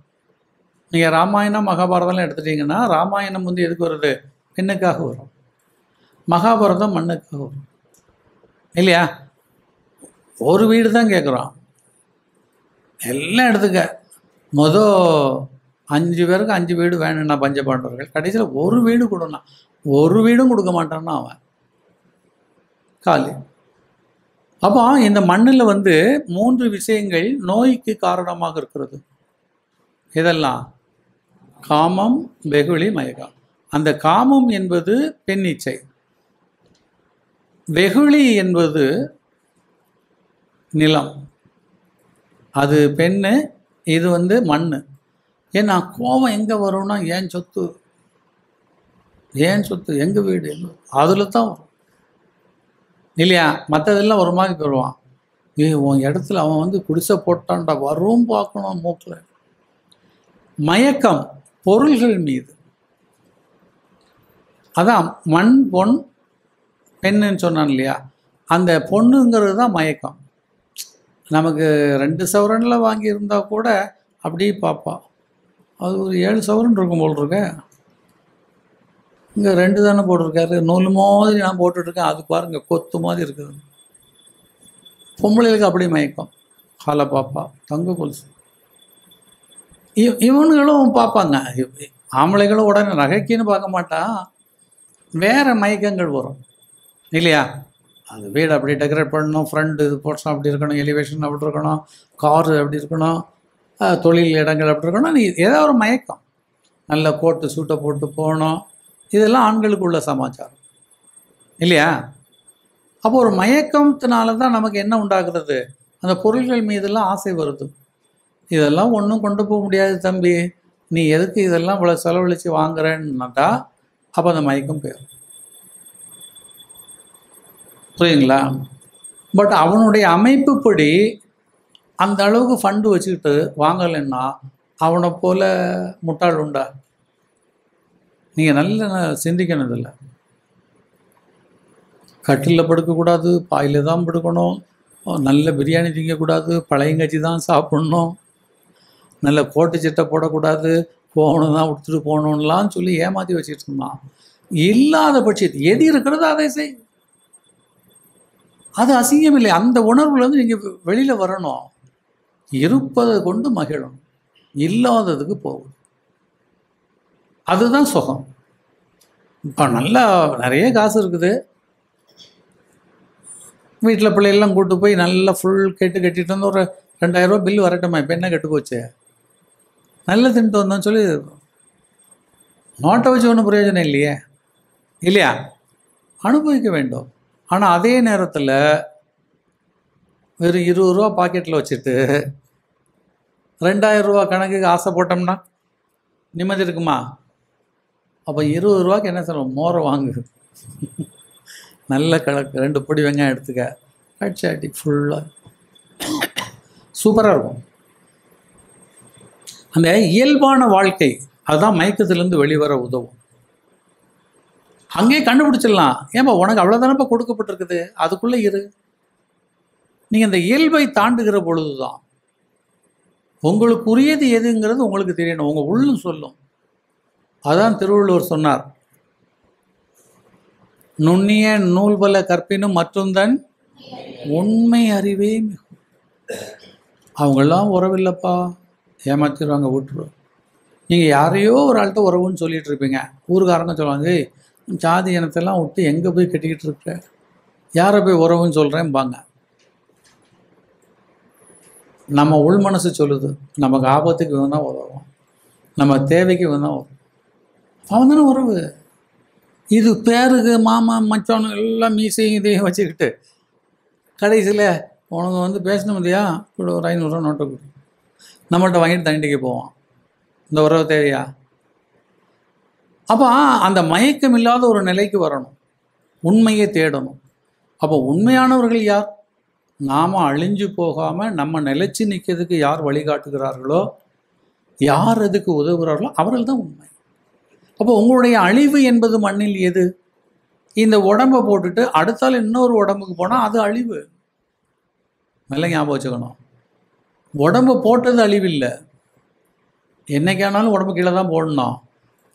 நீங்கள் ராமாயணம் மகாபாரதம்லாம் எடுத்துட்டீங்கன்னா ராமாயணம் வந்து எதுக்கு வருது? பெண்ணுக்காக வரும். மகாபாரதம் மண்ணுக்காக வரும். இல்லையா? ஒரு வீடு தான் கேட்குறோம் எல்லாம் எடுத்துக்க. மொதல் அஞ்சு பேருக்கு அஞ்சு வீடு வேணும்னா பஞ்ச பாண்டவர்கள். கடைசியில் ஒரு வீடு கொடுனா ஒரு வீடும் கொடுக்க மாட்டான்னா அவன். காலி. அப்போ இந்த மண்ணில் வந்து மூன்று விஷயங்கள் நோய்க்கு காரணமாக இருக்கிறது. இதெல்லாம் காமம் வெகுளி மயக்கம். அந்த காமம் என்பது பெண்ணிச்சை வெகுளி என்பது நிலம். அது பெண்ணு இது வந்து மண் ஏன்னா கோபம் எங்கே வரும்னா ஏன் சொத்து? ஏன் சொத்து? எங்கள் வீடு? அதில் தான் வரும். இல்லையா? மற்றதெல்லாம் ஒரு மாதிரி போயிடுவான். ஏ உன் இடத்துல அவன் வந்து குடிசை போட்டான்டா வரும் பார்க்கணும் மூக்கில். மயக்கம் பொருள்கள் மீது. அதான் மண் பொன் பெண்ணுன்னு சொன்னான் இல்லையா? அந்த பொண்ணுங்கிறது தான் மயக்கம். நமக்கு ரெண்டு சவரனில் வாங்கியிருந்தால் கூட அப்படியே பார்ப்பான். அது ஒரு ஏழு சவரன் இருக்கும் போல் இருக்க. இங்கே ரெண்டு தானே போட்டிருக்காரு. நூல் மாதிரி நான் போட்டுட்ருக்கேன். அது பாருங்க கொத்து மாதிரி இருக்குது. பொம்பளைகளுக்கு அப்படியே மயக்கம். காலை பாப்பா தங்க கொலுசு. இவனுங்களும் பார்ப்பாங்க. ஆம்பளைகளும் உடனே நகைக்குன்னு பார்க்க மாட்டான். வேறு மயக்கங்கள் வரும். இல்லையா? அது வீடு அப்படி டெக்கரேட் பண்ணணும் ஃப்ரண்ட் இது போர்ஷன் அப்படி இருக்கணும் எலிவேஷன் அப்படி இருக்கணும் கார் அப்படி இருக்கணும் தொழில் இடங்கள் அப்படி இருக்கணும் நீ ஏதோ ஒரு மயக்கம். நல்ல கோட்டு சூட்டை போட்டு போகணும். இதெல்லாம் ஆண்களுக்கு உள்ள சமாச்சாரம். இல்லையா? அப்போ ஒரு மயக்கத்தினால தான் நமக்கு என்ன உண்டாகிறது அந்த பொருள்கள் மீதெல்லாம் ஆசை வருது. இதெல்லாம் ஒன்றும் கொண்டு போக முடியாது தம்பி. நீ எதுக்கு இதெல்லாம் இவ்வளோ செலவழித்து வாங்குறேன்னாட்டா அப்போ அந்த மயக்கம் போயிடும் புரியுங்களா பட் அவனுடைய அமைப்புப்படி அந்த அளவுக்கு ஃபண்டு வச்சுக்கிட்டு வாங்கலைன்னா அவனை போல முட்டாள் உண்டா? நீங்கள் நல்ல சிந்திக்கணும் இதில். கட்டிலில் படுக்கக்கூடாது பாயில் தான் படுக்கணும் நல்ல பிரியாணி திங்கக்கூடாது பழையங்கச்சி தான் சாப்பிட்ணும் நல்ல கோட்டு சட்டை போடக்கூடாது போகணும் தான் உடுத்துட்டு போகணும்லாம் சொல்லி ஏமாற்றி வச்சுட்டு இருந்தான். இல்லாத பட்சத்து எது இருக்கிறதோ அதை செய். அது அசிங்கம் இல்லை அந்த உணர்வுலேருந்து நீங்கள் வெளியில் வரணும். இருப்பதை கொண்டு மகிழும். இல்லாததுக்கு போகும். அதுதான் சுகம். இப்போ நல்லா நிறைய காசு இருக்குது. வீட்டில் பிள்ளைகள்லாம் கூட்டு போய் நல்லா ஃபுல் கெட்டு கட்டிட்டு வந்து ஒரு ரெண்டாயிரரூபா பில் வரட்டுமா? இப்போ என்ன கெட்டு போச்சு? நல்ல தின்ட்டு வந்தோம்னு சொல்லி நோட்டை வச்சு ஒன்றும் பிரயோஜனம் இல்லையே? இல்லையா? அனுபவிக்க வேண்டும். ஆனால் அதே நேரத்தில் வெறும் இருபது ரூபா பாக்கெட்டில் வச்சுட்டு ரெண்டாயிரம் ரூபா கணக்குக்கு ஆசை போட்டோம்னா நிம்மதி இருக்குமா? அப்போ இருபது ரூபாய்க்கு என்ன சொல்லுவோம் மோரை வாங்கு. நல்ல கணக்கு ரெண்டு பொடி வெங்காயம் எடுத்துக்க. கட்சாட்டி ஃபுல்லாக சூப்பராக இருக்கும். அந்த இயல்பான வாழ்க்கை அதுதான் மயக்கத்திலேருந்து வெளிவர உதவும். அங்கேயே கண்டுபிடிச்சிடலாம். ஏன்பா உனக்கு அவ்வளோதானப்பா கொடுக்கப்பட்டிருக்குது? அதுக்குள்ளே இரு. நீங்கள் இந்த இயல்பை தாண்டுகிற பொழுது தான் உங்களுக்கு உரியது எதுங்கிறது உங்களுக்கு தெரியணும். உங்கள் உள்ளும் சொல்லும். அதான் திருவள்ளுவர் சொன்னார். நுண்ணிய நூல்பல கற்பினும் மற்றும்தன் உண்மை அறிவே மிகும் அவங்கெல்லாம் உறவில்லைப்பா. ஏமாத்திடுவாங்க விட்டுருவோம் நீங்கள் யாரையோ ஒரு ஆள்கிட்ட உறவுன்னு சொல்லிட்டு இருப்பீங்க. ஊருக்காரங்க சொல்லுவாங்க ஜாதி இனத்தெல்லாம் விட்டு எங்கே போய் கட்டிக்கிட்டு இருக்க? யாரை போய் உறவுன்னு சொல்கிறேன்பாங்க நம்ம உள் மனசு சொல்லுது நமக்கு ஆபத்துக்கு இவன் தான் உதவும் நம்ம தேவைக்கு இவன் தான் அவன் தானே உறவு. இது பேருக்கு மாமா மச்சான் எல்லாம் மீசையும் இதையும் வச்சுக்கிட்டு கடைசியில் உனக்கு வந்து பேசணும் இல்லையா? கூட ஒரு ஐநூறுரூவா நோட்டை கொடு. நம்மகிட்ட வாங்கிட்டு தண்ணிக்கு போவான். இந்த உறவு தேவையா? அப்போ அந்த மயக்கம் இல்லாத ஒரு நிலைக்கு வரணும். உண்மையை தேடணும். அப்போ உண்மையானவர்கள் யார்? நாம் அழிஞ்சு போகாமல் நம்ம நிலச்சி நிற்கிறதுக்கு யார் வழிகாட்டுகிறார்களோ யார் அதுக்கு உதவுகிறார்களோ அவர்கள் தான் உண்மை. அப்போ உங்களுடைய அழிவு என்பது மண்ணில் எது? இந்த உடம்பை போட்டுட்டு அடுத்தால் இன்னொரு உடம்புக்கு போனால் அது அழிவு. நல்ல ஞாபகம் வச்சுக்கணும். உடம்பு போட்டது அழிவில்லை. என்னைக்கானாலும் உடம்பு கீழே தான் போடணும்.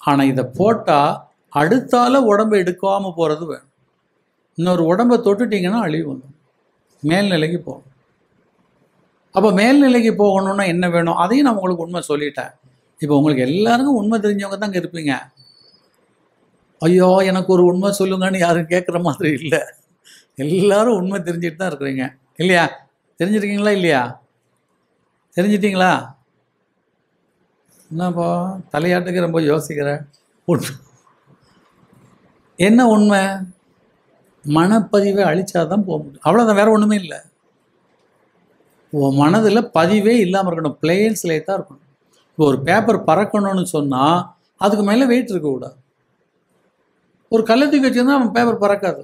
ஆனால் இதை போட்டால் அடுத்தால உடம்பை எடுக்காமல் போகிறது வேணும். இன்னொரு உடம்பை தொட்டுட்டிங்கன்னா அழிவு வந்துடும். மேல்நிலைக்கு போகணும். அப்போ மேல்நிலைக்கு போகணுன்னா என்ன வேணும்? அதையும் நான் உங்களுக்கு உண்மை சொல்லிட்டேன். இப்போ உங்களுக்கு எல்லாருக்கும் உண்மை தெரிஞ்சவங்க தான் இருப்பீங்க. ஐயோ எனக்கு ஒரு உண்மை சொல்லுங்கன்னு யாரும் கேட்குற மாதிரி இல்லை. எல்லாரும் உண்மை தெரிஞ்சுட்டு தான் இருக்கிறீங்க. இல்லையா? தெரிஞ்சிருக்கீங்களா இல்லையா? தெரிஞ்சிட்டிங்களா? என்னப்பா தலையாட்டுக்கு ரொம்ப யோசிக்கிறேன் என்ன உண்மை? மனப்பதிவை அழிச்சாதான் போக முடியும். அவ்வளோதான் வேற ஒன்றுமே இல்லை. உன் மனதில் பதிவே இல்லாமல் இருக்கணும். பிளெயின் ஸ்லேட்டாக இருக்கணும். இப்போ ஒரு பேப்பர் பறக்கணும்னு சொன்னால் அதுக்கு மேலே வெயிட் இருக்கக்கூடாது. ஒரு கள்ளத்துக்கு வச்சுருந்தா அவன் பேப்பர் பறக்காது.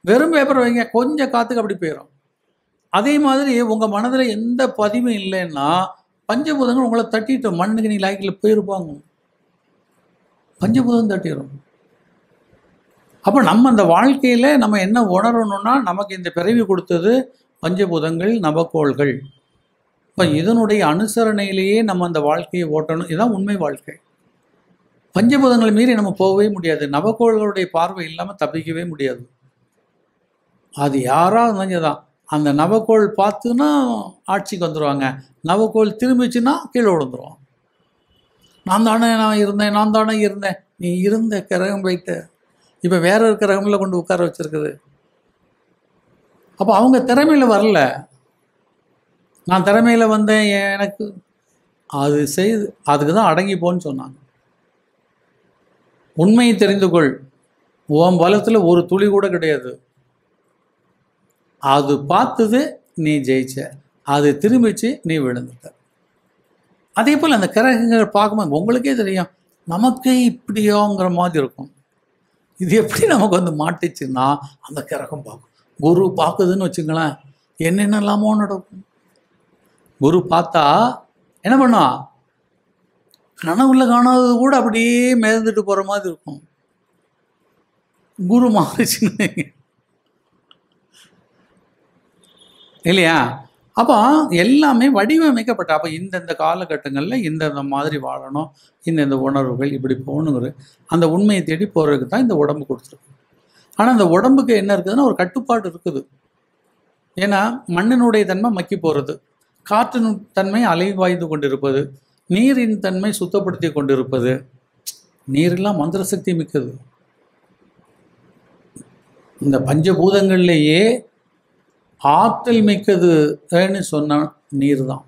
வெறும் பேப்பர் வைங்க கொஞ்சம் காற்றுக்கு அப்படி போயிடும் அதே மாதிரி உங்கள் மனதில் எந்த பதிவும் இல்லைன்னா பஞ்சபூதங்கள் உங்களை தட்டிட்டு மண்ணுக்கு நீ லாய்க்கில் போயிருப்பாங்க. பஞ்சபூதம் தட்டிடும் அப்போ நம்ம அந்த வாழ்க்கையில் நம்ம என்ன உணரணும்னா நமக்கு இந்த பிறவி கொடுத்தது பஞ்சபூதங்கள் நவக்கோள்கள். இப்போ இதனுடைய அனுசரணையிலேயே நம்ம அந்த வாழ்க்கையை ஓட்டணும். இதுதான் உண்மை வாழ்க்கை. பஞ்சபூதங்களை மீறி நம்ம போகவே முடியாது. நவக்கோள்களுடைய பார்வை இல்லாமல் தப்பிக்கவே முடியாது. அது யாராவது நினைஞ்சதான் அந்த நவக்கோள் பார்த்துன்னா ஆட்சிக்கு வந்துடுவாங்க நவக்கோள் திரும்பிச்சுன்னா கீழே விழுந்துருவான் நான் தானே நான் இருந்தேன் நான் தானே இருந்தேன். நீ இருந்த கிரகம் வைத்த. இப்போ வேற ஒரு கிரகமில் கொண்டு உட்கார வச்சுருக்குது. அப்போ அவங்க திறமையில் வரல. நான் திறமையில் வந்தேன் எனக்கு அது செய்து அதுக்கு தான் அடங்கி போன்னு சொன்னாங்க. உண்மையை தெரிந்து கொள். உன் பலத்தில் ஒரு துளி கூட கிடையாது. அது பார்த்தது நீ ஜெயிச்ச. அது திரும்பிச்சு நீ விழுந்துட்ட. அதே போல் அந்த கிரகங்கள் பார்க்கும்போது உங்களுக்கே தெரியும் நமக்கே இப்படியோங்கிற மாதிரி இருக்கும். இது எப்படி நமக்கு வந்து மாட்டுச்சுன்னா அந்த கிரகம் பார்க்கும். குரு பார்க்குதுன்னு வச்சுங்களேன் என்னென்னலாமோ நடக்கும். குரு பார்த்தா என்ன பண்ணா கனவுல காணாதது கூட அப்படியே மிதந்துட்டு போகிற மாதிரி இருக்கும். குரு மாறிச்சுன்னு இல்லையா? அப்போ எல்லாமே வடிவமைக்கப்பட்ட அப்போ இந்தந்த காலகட்டங்களில் இந்தந்த மாதிரி வாழணும் இந்தந்த உணர்வுகள் இப்படி போகணுங்கிற அந்த உண்மையை தேடி போகிறதுக்கு தான் இந்த உடம்பு கொடுத்துருக்கு. ஆனால் அந்த உடம்புக்கு என்ன இருக்குதுன்னா ஒரு கட்டுப்பாடு இருக்குது. ஏன்னா மண்ணினுடைய தன்மை மக்கி போகிறது காற்றின் தன்மை அலைவாய்ந்து கொண்டிருப்பது நீரின் தன்மை சுத்தப்படுத்தி கொண்டிருப்பது நீரெல்லாம் மந்திர சக்தி மிக்கது. இந்த பஞ்சபூதங்கள்லேயே ஆற்றல் மிக்கதுன்னு சொன்ன நீர் தான்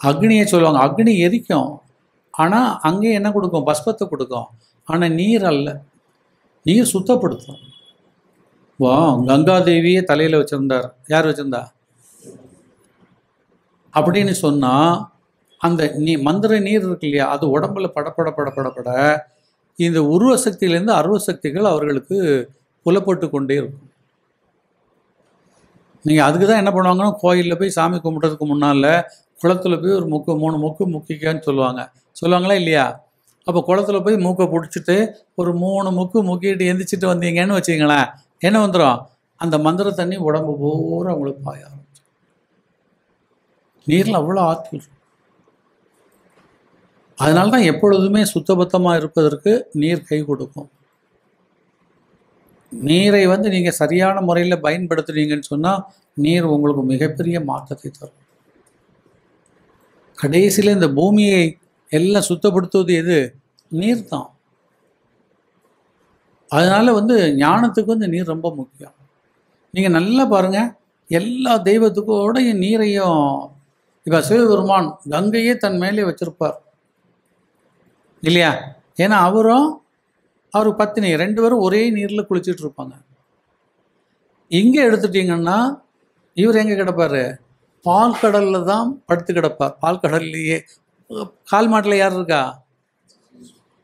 அக்னியை சொல்லுவாங்க. அக்னி எரிக்கும். ஆனால் அங்கே என்ன கொடுக்கும்? பஸ்பத்தை கொடுக்கும். ஆனால் நீர் அல்ல. நீர் சுத்தப்படுத்தும். வா கங்காதேவியே தலையில் வச்சுருந்தார். யார் வச்சுருந்தா? அப்படின்னு சொன்னால் அந்த நீ மந்திர நீர் இருக்கு இல்லையா? அது உடம்புல படப்பட படப்பட பட இந்த உருவ சக்தியிலேருந்து அருவ சக்திகள் அவர்களுக்கு புலப்பட்டு கொண்டே இருக்கும். நீங்கள் அதுக்கு தான் என்ன பண்ணுவாங்கன்னா கோயிலில் போய் சாமி கும்பிட்றதுக்கு முன்னால் குளத்தில் போய் ஒரு முக்கு மூணு முக்கு முக்கிக்கன்னு சொல்லுவாங்க. சொல்லுவாங்களா இல்லையா? அப்போ குளத்துல போய் மூக்கை பிடிச்சிட்டு ஒரு மூணு முக்கு முக்கிட்டு எந்திரிச்சிட்டு வந்தீங்கன்னு வச்சுங்களேன் என்ன வந்துடும் அந்த மந்திர தண்ணி உடம்பு பூரா அவங்களுக்கு பாய ஆரம்பிச்சு நீரில் அவ்வளோ ஆற்றல் அதனால தான் எப்பொழுதுமே சுத்தபத்தமாக இருப்பதற்கு நீர் கை கொடுக்கும். நீரை வந்து நீங்கள் சரியான முறையில் பயன்படுத்துனீங்கன்னு சொன்னால் நீர் உங்களுக்கு மிகப்பெரிய மாற்றத்தை தரும். கடைசியில் இந்த பூமியை எல்லாம் சுத்தப்படுத்துவது எது? நீர் தான் அதனால் வந்து ஞானத்துக்கு வந்து நீர் ரொம்ப முக்கியம். நீங்கள் நல்லா பாருங்கள் எல்லா தெய்வத்துக்கோட நீரையும் இப்போ சிவபெருமான் கங்கையே தன் மேலே வச்சிருப்பார். இல்லையா? ஏன்னா அவரும் அவர் பத்தினி ரெண்டு பேரும் ஒரே நீரில் குளிச்சுட்டு இருப்பாங்க. இங்கே எடுத்துட்டீங்கன்னா இவர் எங்கே கிடப்பார்? பால் கடலில் தான் படுத்து கிடப்பார். பால் கடல்லையே. கால் மாட்டில் யார் இருக்கா?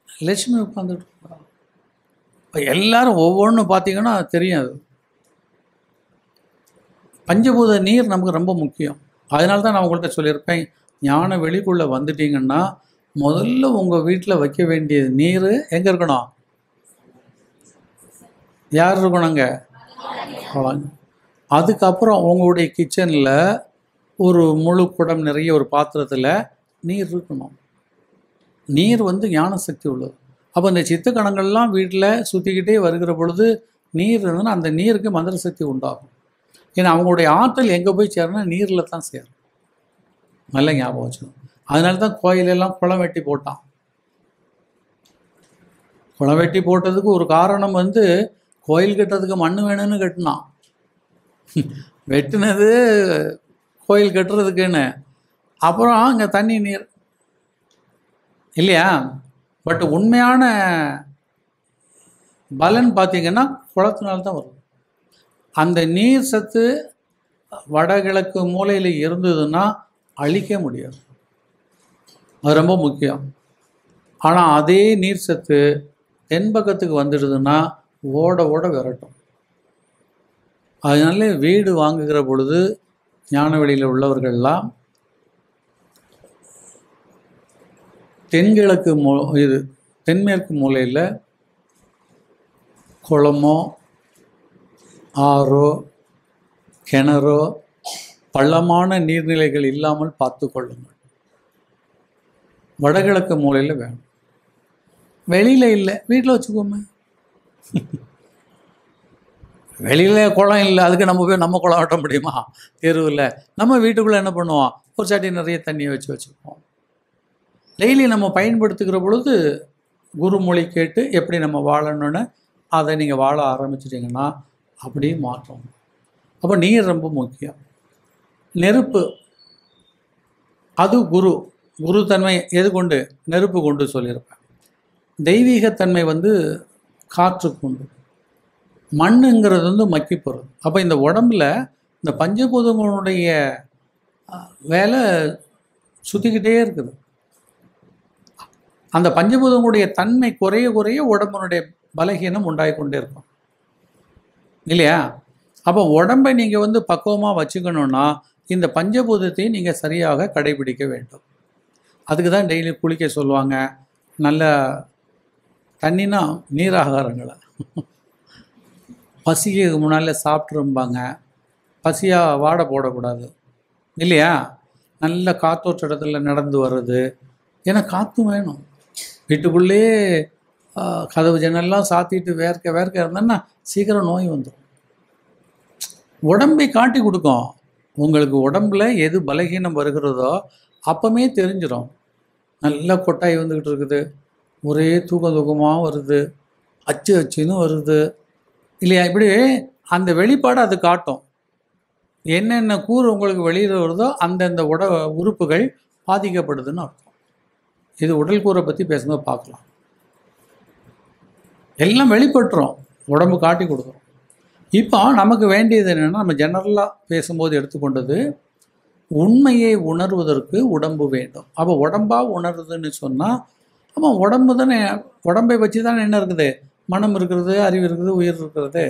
லட்சுமி உட்காந்துட்டு இருக்கா இப்போ எல்லாரும் ஒவ்வொன்றும் பார்த்தீங்கன்னா தெரியும் அது. பஞ்சபூத நீர் நமக்கு ரொம்ப முக்கியம். அதனால தான் நான் உங்கள்கிட்ட சொல்லியிருப்பேன். ஞான வெளிக்குள்ளே வந்துட்டீங்கன்னா முதல்ல உங்கள் வீட்டில் வைக்க வேண்டிய நீர் எங்கே இருக்கணும்? யார் இருக்கணுங்க? குழந்தை அதுக்கப்புறம் உங்களுடைய கிச்சனில் ஒரு முழு குடம் நிறைய ஒரு பாத்திரத்தில் நீர் இருக்கணும். நீர் வந்து ஞான சக்தி உள்ளது. அப்போ இந்த சித்த கணங்கள்லாம் வீட்டில் சுற்றிக்கிட்டே வருகிற பொழுது நீர் இருந்ததுன்னா அந்த நீருக்கு மந்திர சக்தி உண்டாகும். ஏன்னா அவங்களுடைய ஆற்றல் எங்கே போய் சேரணும்னா நீரில் தான் சேரும். நல்ல ஞாபகம் வச்சுக்கணும். அதனால தான் கோயிலெல்லாம் குளம் வெட்டி போட்டான். குளம் வெட்டி போட்டதுக்கு ஒரு காரணம் வந்து கோயில் கட்டுறதுக்கு மண் வேணும்னு கட்டினான். வெட்டினது கோயில் கட்டுறதுக்குன்னு. அப்புறம் அங்கே தண்ணி நீர். இல்லையா? பட் உண்மையான பலன் பார்த்தீங்கன்னா குளத்தினால தான் வரும். அந்த நீர் சத்து வடகிழக்கு மூலையில் இருந்ததுன்னா அழிக்க முடியாது. அது ரொம்ப முக்கியம். ஆனால் அதே நீர் சத்து தென்பக்கத்துக்கு வந்துடுதுன்னா ஓட ஓட விரட்டும். அதனால வீடு வாங்குகிற பொழுது ஞானவெளியில் உள்ளவர்கள்லாம் தென்கிழக்கு மூ இது தென்மேற்கு மூலையில் குளமோ ஆறோ கிணறோ பள்ளமான நீர்நிலைகள் இல்லாமல் பார்த்து கொள்ளுங்கள். வடகிழக்கு மூலையில் வேணும். வெளியில் இல்லை வீட்டில் வச்சுக்கோமே. வெளியில் குளம் இல்லை அதுக்கு நம்ம போய் நம்ம குளம் வெட்ட முடியுமா? தெருவில். நம்ம வீட்டுக்குள்ளே என்ன பண்ணுவோம்? ஒரு சட்டி நிறைய தண்ணியை வச்சு வச்சுக்குவோம். டெய்லி நம்ம பயன்படுத்துகிற பொழுது குருமொழி கேட்டு எப்படி நம்ம வாழணும்னு அதை நீங்கள் வாழ ஆரம்பிச்சிட்டிங்கன்னா அப்படியே மாற்றம். அப்போ நீர் ரொம்ப முக்கியம். நெருப்பு. அது குரு. குரு தன்மை எது கொண்டு? நெருப்பு கொண்டு சொல்லியிருப்பேன். தெய்வீகத்தன்மை வந்து காற்று கொண்டு. மண்ணுங்கிறது வந்து மக்கி போகிறது அப்போ இந்த உடம்புல இந்த பஞ்சபூதங்களுடைய வேலை சுற்றிக்கிட்டே இருக்குது. அந்த பஞ்சபூதங்களுடைய தன்மை குறைய குறைய உடம்புனுடைய பலகீனம் உண்டாகி கொண்டே இருக்கும். இல்லையா? அப்போ உடம்பை நீங்கள் வந்து பக்குவமாக வச்சுக்கணுன்னா இந்த பஞ்சபூதத்தை நீங்கள் சரியாக கடைபிடிக்க வேண்டும். அதுக்கு தான் டெய்லி குளிக்க சொல்லுவாங்க. நல்ல தண்ணினா நீராகாரங்களை? பசிக்கு முன்னால் சாப்பிட்ரும்பாங்க பசியாக வாடை போடக்கூடாது. இல்லையா? நல்ல காத்தோற்ற இடத்துல நடந்து வர்றது. ஏன்னா காற்று வேணும். வீட்டுக்குள்ளேயே கதவு ஜன்னல்லாம் சாத்திட்டு வேர்க்க வேர்க்க இருந்தேன்னா சீக்கிரம் நோய் வந்துடும் உடம்பை காட்டி கொடுக்கும். உங்களுக்கு உடம்புல எது பலகீனம் வருகிறதோ அப்பமே தெரிஞ்சிடும் நல்ல கொட்டாய் வந்துக்கிட்டு இருக்குது. ஒரே தூக்கம் தூக்கமாக வருது. அச்சு அச்சுன்னு வருது. இல்லையா? இப்படி அந்த வெளிப்பாடு அது காட்டும். என்னென்ன கூறு உங்களுக்கு வெளியில் வருதோ அந்தந்த உட உறுப்புகள் பாதிக்கப்படுதுன்னு அர்த்தம். இது உடல் கூரை பற்றி பேசும்போது பார்க்கலாம். எல்லாம் வெளிப்பட்டுரும். உடம்பு காட்டி கொடுக்குறோம். இப்போ நமக்கு வேண்டியது என்னென்னா நம்ம ஜெனரலாக பேசும்போது எடுத்துக்கொண்டது உண்மையை உணர்வதற்கு உடம்பு வேண்டும். அப்போ உடம்பாக உணருதுன்னு சொன்னால் ஆமாம் உடம்பு தானே உடம்பை வச்சு தானே என்ன இருக்குது? மனம் இருக்கிறது அறிவு இருக்குது உயிர் இருக்கிறது.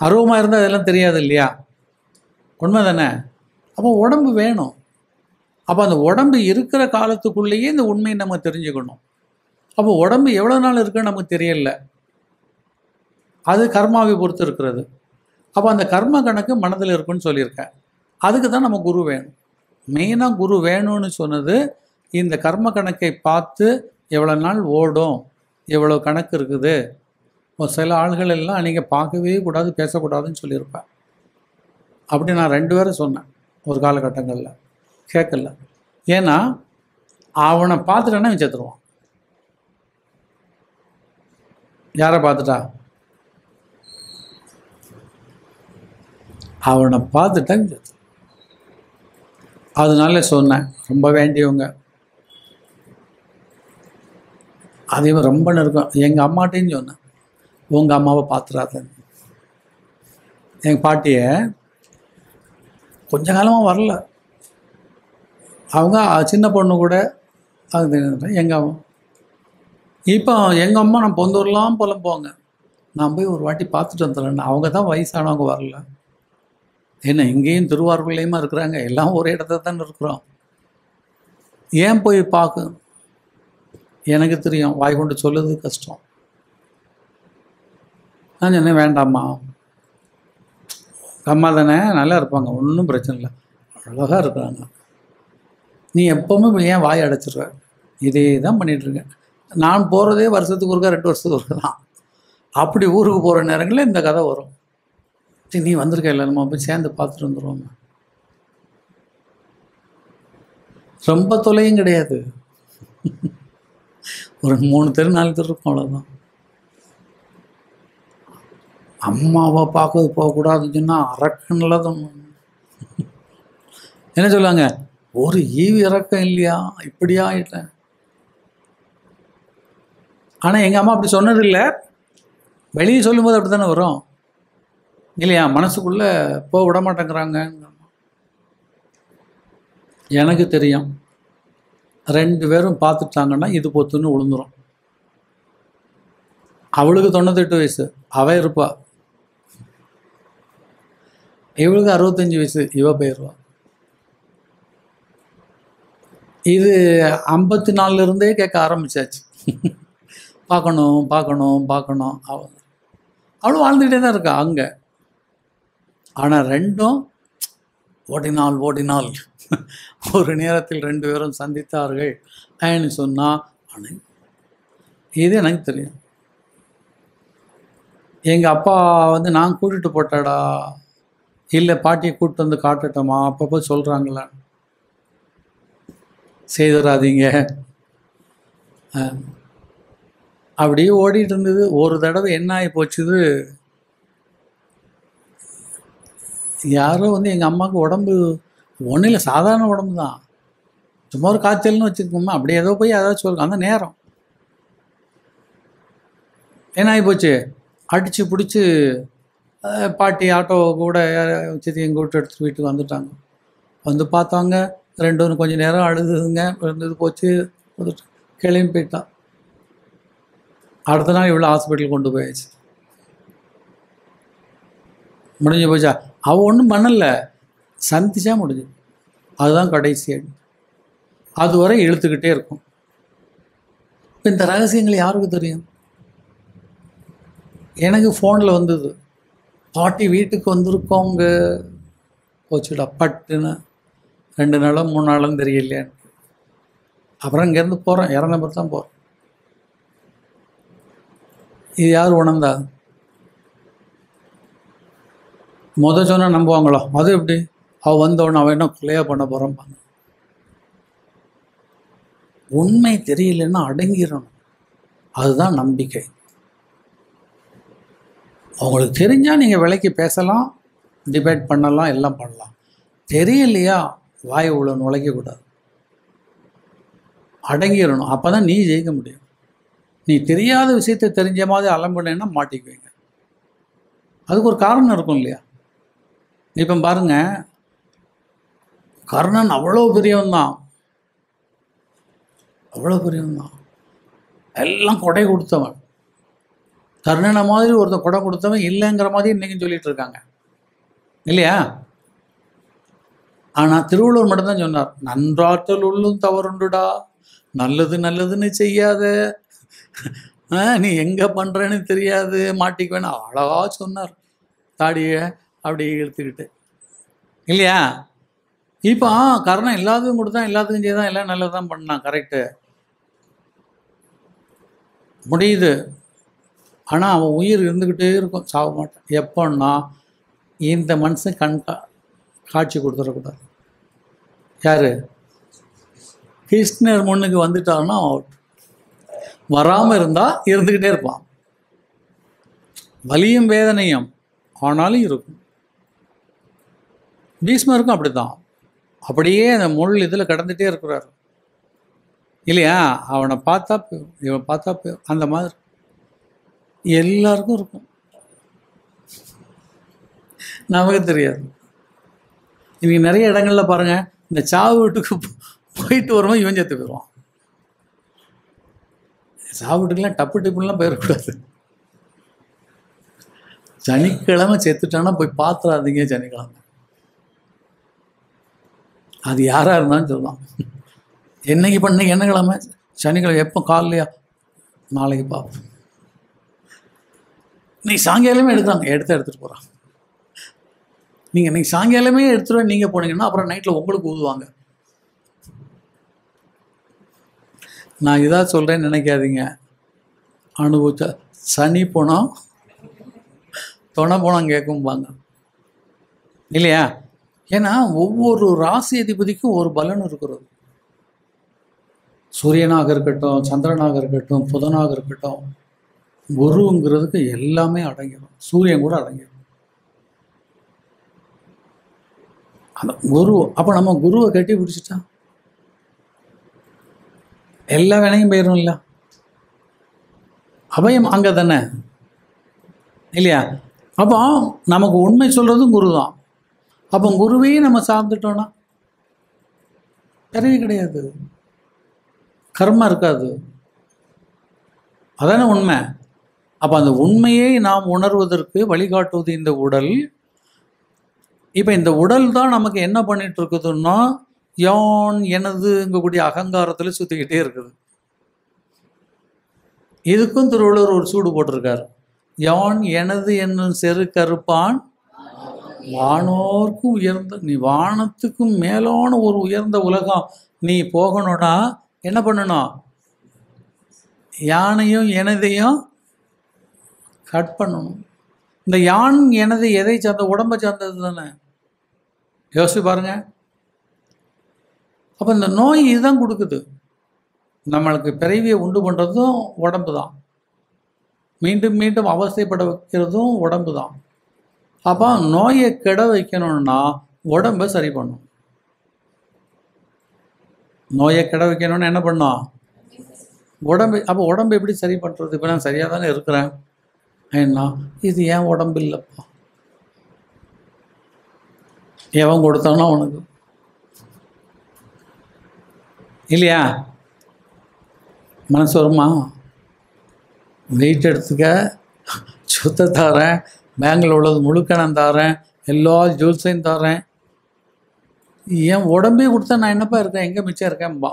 அருவமாக இருந்தால் அதெல்லாம் தெரியாது இல்லையா? உண்மை தானே? அப்போ உடம்பு வேணும். அப்போ அந்த உடம்பு இருக்கிற காலத்துக்குள்ளேயே இந்த உண்மையை நம்ம தெரிஞ்சுக்கணும். அப்போ உடம்பு எவ்வளோ நாள் இருக்குன்னு நமக்கு தெரியல. அது கர்மாவை பொறுத்து இருக்கிறது. அப்போ அந்த கர்ம கணக்கு மனதில் இருக்குன்னு சொல்லியிருக்கேன். அதுக்கு தான் நம்ம குரு வேணும். மெயினாக குரு வேணும்னு சொன்னது இந்த கர்ம கணக்கை பார்த்து எவ்வளோ நாள் ஓடும் எவ்வளோ கணக்கு இருக்குது? ஒரு சில ஆள்கள் எல்லாம் நீங்கள் பார்க்கவே கூடாது பேசக்கூடாதுன்னு சொல்லியிருப்பேன் அப்படி நான் ரெண்டு பேரும் சொன்னேன் ஒரு காலகட்டங்களில். கேட்கல. ஏன்னா அவனை பார்த்துட்டேன்னா அவன் செத்துருவான். யாரை பார்த்துட்டா? அவனை பார்த்துட்டா செத்துருவான். அதனால சொன்னேன் ரொம்ப வேண்டியவங்க. அதே மாதிரி ரொம்ப நெருக்கம் எங்கள் அம்மாட்டையும் சொன்னேன். உங்கள் அம்மாவை பார்த்துறாதன்னு எங்கள் பாட்டியை கொஞ்ச காலமாக வரல. அவங்க சின்ன பொண்ணு கூட அது எங்கள் அம்மா. இப்போ எங்கள் அம்மா நான் பொந்தூர்லாம் புலம்புவாங்க நான் போய் ஒரு வாட்டி பார்த்துட்டு வந்துடுறேன் அவங்க தான் வயசானவங்க வரல. என்ன இங்கேயும் திருவாரூர்லேயுமா இருக்கிறாங்க? எல்லாம் ஒரே இடத்துல தானே இருக்கிறோம். ஏன் போய் பார்க்க எனக்கு தெரியும். வாய் கொண்டு சொல்லுறது கஷ்டம். நான் சொன்னேன் வேண்டாம்மா. அம்மா தானே நல்லா இருப்பாங்க. ஒன்றும் பிரச்சனை இல்லை. அழகாக இருக்கிறாங்க நீ எப்பவுமே ஏன் வாய் அடைச்சிடுற? இதே தான் பண்ணிகிட்ருக்கேன் நான் போகிறதே வருஷத்துக்கு ஒருக்கா ரெண்டு வருஷத்துக்கு ஒருக்கா தான். அப்படி ஊருக்கு போகிற நேரங்களில் இந்த கதை வரும். சரி நீ வந்திருக்க இல்லை நம்ம போய் சேர்ந்து பார்த்துட்டு வந்துடுவோம் ரொம்ப தொலையும் கிடையாது. ஒரு மூணு தெரு நாலு தெரு இருக்கும் அவ்வளோதான் அம்மாவை பார்க்கறது போகக்கூடாதுன்னு சொன்னால் அரக்கன்ல தான். என்ன சொல்லுவாங்க? ஒரு ஈவி இறக்கம் இல்லையா? இப்படியா ஆயிட்டேன். ஆனால் எங்கள் அம்மா அப்படி சொன்னது இல்லை. வெளியே சொல்லும்போது அப்படி தானே வரும். இல்லையா? மனசுக்குள்ள போக விட மாட்டேங்கிறாங்க எனக்கு தெரியும். ரெண்டு பேரும் பார்த்துட்டாங்கன்னா இது பொத்துன்னு விழுந்துரும் அவளுக்கு தொண்ணூத்தெட்டு வயசு அவ இருப்பா. இவளுக்கு அறுபத்தஞ்சு வயசு இவ போயிடுவா இது ஐம்பத்தி நாலுலேருந்தே கேட்க ஆரம்பிச்சாச்சு. பார்க்கணும் பார்க்கணும் பார்க்கணும். அவ அவளும் வாழ்ந்துகிட்டே தான் இருக்கா அங்கே. ஆனால் ரெண்டும் ஓடினால் ஓடினால் ஒரு நேரத்தில் ரெண்டு பேரும் சந்தித்தார்கள். அப்படின்னு சொன்னா அனை- இது எனக்கு தெரியும். எங்கள் அப்பா வந்து நான் கூட்டிகிட்டு போட்டாடா. இல்லை பாட்டியை கூப்பிட்டு வந்து காட்டட்டோமா? அப்பப்போ சொல்கிறாங்களா செய்துடாதீங்க அப்படியே ஓடிட்டு இருந்தது. ஒரு தடவை என்ன ஆகி போச்சுது? யாரோ வந்து எங்கள் அம்மாவுக்கு உடம்பு ஒன்றும் இல்லை சாதாரண உடம்பு தான் சும்மா ஒரு காய்ச்சல்னு வச்சுருக்கோமா அப்படியே ஏதோ போய் ஏதாச்சும் சொல்லுங்க. அந்த நேரம். என்ன ஆகி போச்சு? அடித்து பிடிச்சி பாட்டி ஆட்டோ கூட சித்தி எங்கள் வீட்டு எடுத்துகிட்டு வீட்டுக்கு வந்துட்டாங்க. வந்து பார்த்தாங்க. ரெண்டு ஒன்று கொஞ்சம் நேரம் அழுதுங்க இருந்தது போச்சு. வந்துட்டு கிளம்பி போயிட்டா அடுத்த நாள் இவ்வளோ ஹாஸ்பிட்டல் கொண்டு போயாச்சு. முடிஞ்சு போச்சா? அவள் ஒன்றும் பண்ணலை. சந்திச்சா முடிஞ்சது அதுதான் கடைசி அடி அதுவரை இழுத்துக்கிட்டே இருக்கும். இப்போ இந்த ரகசியங்கள் யாருக்கு தெரியும்? எனக்கு ஃபோனில் வந்தது. பாட்டி வீட்டுக்கு வந்திருக்கோங்க. போச்சுடா பட்டுன்னு. ரெண்டு நாளும் மூணு நாளும் தெரியலையான்னு. அப்புறம் இங்கேருந்து போகிறோம் இறந்த பிறகு தான் போகிறோம் இது யார் உணர்ந்தா? முத சொன்னால் நம்புவாங்களோ? அது எப்படி? அவள் வந்தவொடனே அவன் என்ன கொலையாக பண்ண போகிறான் உண்மை தெரியலன்னா அடங்கிடணும். அதுதான் நம்பிக்கை. அவங்களுக்கு தெரிஞ்சால் நீங்கள் விலைக்கு பேசலாம் டிபேட் பண்ணலாம் எல்லாம் பண்ணலாம். தெரியலையா வாய் உள்ள நுழைக்கக்கூடாது அடங்கிடணும். அப்போ தான் நீ ஜெயிக்க முடியும். நீ தெரியாத விஷயத்தை தெரிஞ்ச மாதிரி அலம்புனேன்னா மாட்டிக்குவீங்க. அதுக்கு ஒரு காரணம் இருக்கும் இல்லையா? இப்போ பாருங்க கர்ணன் அவ்வளோ பெரியவன் தான் அவ்வளோ பெரியவன் தான் எல்லாம் கொடை கொடுத்தவன். கர்ணனை மாதிரி ஒருத்தன் கொடை கொடுத்தவன் இல்லைங்கிற மாதிரி இன்றைக்கும் சொல்லிட்டு இருக்காங்க. இல்லையா? ஆனால் திருவள்ளுவர் மட்டும்தான் சொன்னார் நன்றாற்றல் உள்ளும் தவறுண்டுடா நல்லது நல்லதுன்னு செய்யாத. நீ எங்கே பண்ணுறேன்னு தெரியாது மாட்டிக்குவேன்னு அழகாக சொன்னார். தாடியை அப்படி இழுத்துக்கிட்டு. இல்லையா? இப்போ கர்ணன் எல்லாத்துக்கும் கொடுத்தான் எல்லாத்துக்கும் செய்தான் எல்லாம் நல்லதான் பண்ணான் கரெக்டு முடியுது. ஆனால் அவன் உயிர் இருந்துக்கிட்டே இருக்கும் சாக மாட்டான். எப்போன்னா இந்த மனுஷன் கண் கா காட்சி கொடுத்துடக்கூடாது. யார்? கிருஷ்ணர் முன்னுக்கு வந்துட்டான்னா அவுட் வராமல் இருந்தால் இருந்துக்கிட்டே இருப்பான். வலியும் வேதனையும் ஆனாலும் இருக்கும். பீஷ்மருக்கும் அப்படித்தான். அப்படியே அந்த முள் இதில் கடந்துகிட்டே இருக்கிறார். இல்லையா? அவனை பார்த்தா போயிடும் இவன் பார்த்தா போயிடும் அந்த மாதிரி. எல்லாருக்கும் இருக்கும். நமக்கு தெரியாது. இன்றைக்கி நிறைய இடங்கள்ல பாருங்கள் இந்த சாவு வீட்டுக்கு போயிட்டு வரும்போது இவன் சேர்த்து போயிடுவான். சாவு வீட்டுக்கெலாம் டப்பு டிப்புலாம் போயிடக்கூடாது. சனிக்கிழமை செத்துட்டானா போய் பார்த்துறாதீங்க சனிக்கிழமை. அது யாராக இருந்தாலும் சொல்லலாம் என்னைக்கு பண்ண என்ன கிழமை சனிக்கிழமை எப்போ காலையா நாளைக்கு பார்ப்போம். நீ சாயங்காலமே எடுக்கிறாங்க. எடுத்து எடுத்துகிட்டு போகிறான் நீங்கள் இன்னைக்கு சாயங்காலமே எடுத்துகிட்டு நீங்கள் போனீங்கன்னா அப்புறம் நைட்டில் உங்களுக்கு ஊதுவாங்க. நான் இதாக சொல்கிறேன்னு நினைக்காதீங்க. அனுபவிச்சா சனி போனோம் துணை போனோம் கேட்கும்பாங்க இல்லையா? ஏன்னா ஒவ்வொரு ராசி அதிபதிக்கும் ஒரு பலன் இருக்கிறது. சூரியனாக இருக்கட்டும் சந்திரனாக இருக்கட்டும் புதனாக இருக்கட்டும் குருங்கிறதுக்கு எல்லாமே அடங்கிடும். சூரியன் கூட அடங்கிடும். அந்த குரு அப்போ நம்ம குருவை கட்டி பிடிச்சிட்டா? எல்லா வேலையும் போயிடும் இல்ல அபயம் அங்கே தானே இல்லையா? அப்போ நமக்கு உண்மை சொல்கிறதும் குரு தான் அப்போ குருவையும் நம்ம சார்ந்துட்டோன்னா பிறவி கிடையாது. கர்மா இருக்காது. அதானே உண்மை? அப்போ அந்த உண்மையை நாம் உணர்வதற்கு வழிகாட்டுவது இந்த உடல். இப்போ இந்த உடல் தான் நமக்கு என்ன பண்ணிட்டு இருக்குதுன்னா யான் எனதுங்கக்கூடிய அகங்காரத்தில் சுற்றிக்கிட்டே இருக்குது. இதுக்கும் திருவள்ளுவர் ஒரு சூடு போட்டிருக்காரு. யான் எனது என்னும் செரு கருப்பான் வானோர்க்கும் உயர்ந்த நீ வானத்துக்கும் மேலான ஒரு உயர்ந்த உலகம் நீ போகணும்னா என்ன பண்ணணும்? யானையும் எனதையும் கட் பண்ணணும். இந்த யான் எனது எதை சார்ந்த உடம்பை சார்ந்தது தானே? யோசிச்சு பாருங்க. அப்போ இந்த நோய் இதுதான் கொடுக்குது. நம்மளுக்கு பிறவியை உண்டு பண்ணுறதும் உடம்பு தான் மீண்டும் மீண்டும் அவஸ்தைப்பட வைக்கிறதும் உடம்பு தான் அப்போ நோயை கெட வைக்கணும்னா உடம்ப சரி பண்ணும். நோயை கெட வைக்கணும்னு என்ன பண்ணோம்? உடம்பு அப்போ உடம்பு எப்படி சரி பண்ணுறது இப்போ நான் சரியாக தானே இருக்கிறேன். ஏன்னா இது ஏன் உடம்பு இல்லைப்பா. எவன் கொடுத்தானோ உனக்கு இல்லையா? மனசு வருமா? வெயிட் எடுத்துக்க சுத்த தரேன் பேங்கில் உள்ளது முழுக்க நான் தரேன் எல்லா ஜுவல்ஸையும் தரேன் என் உடம்பே கொடுத்தா நான் என்னப்பா இருக்கேன்? எங்கே மிச்சம் இருக்கேன்பா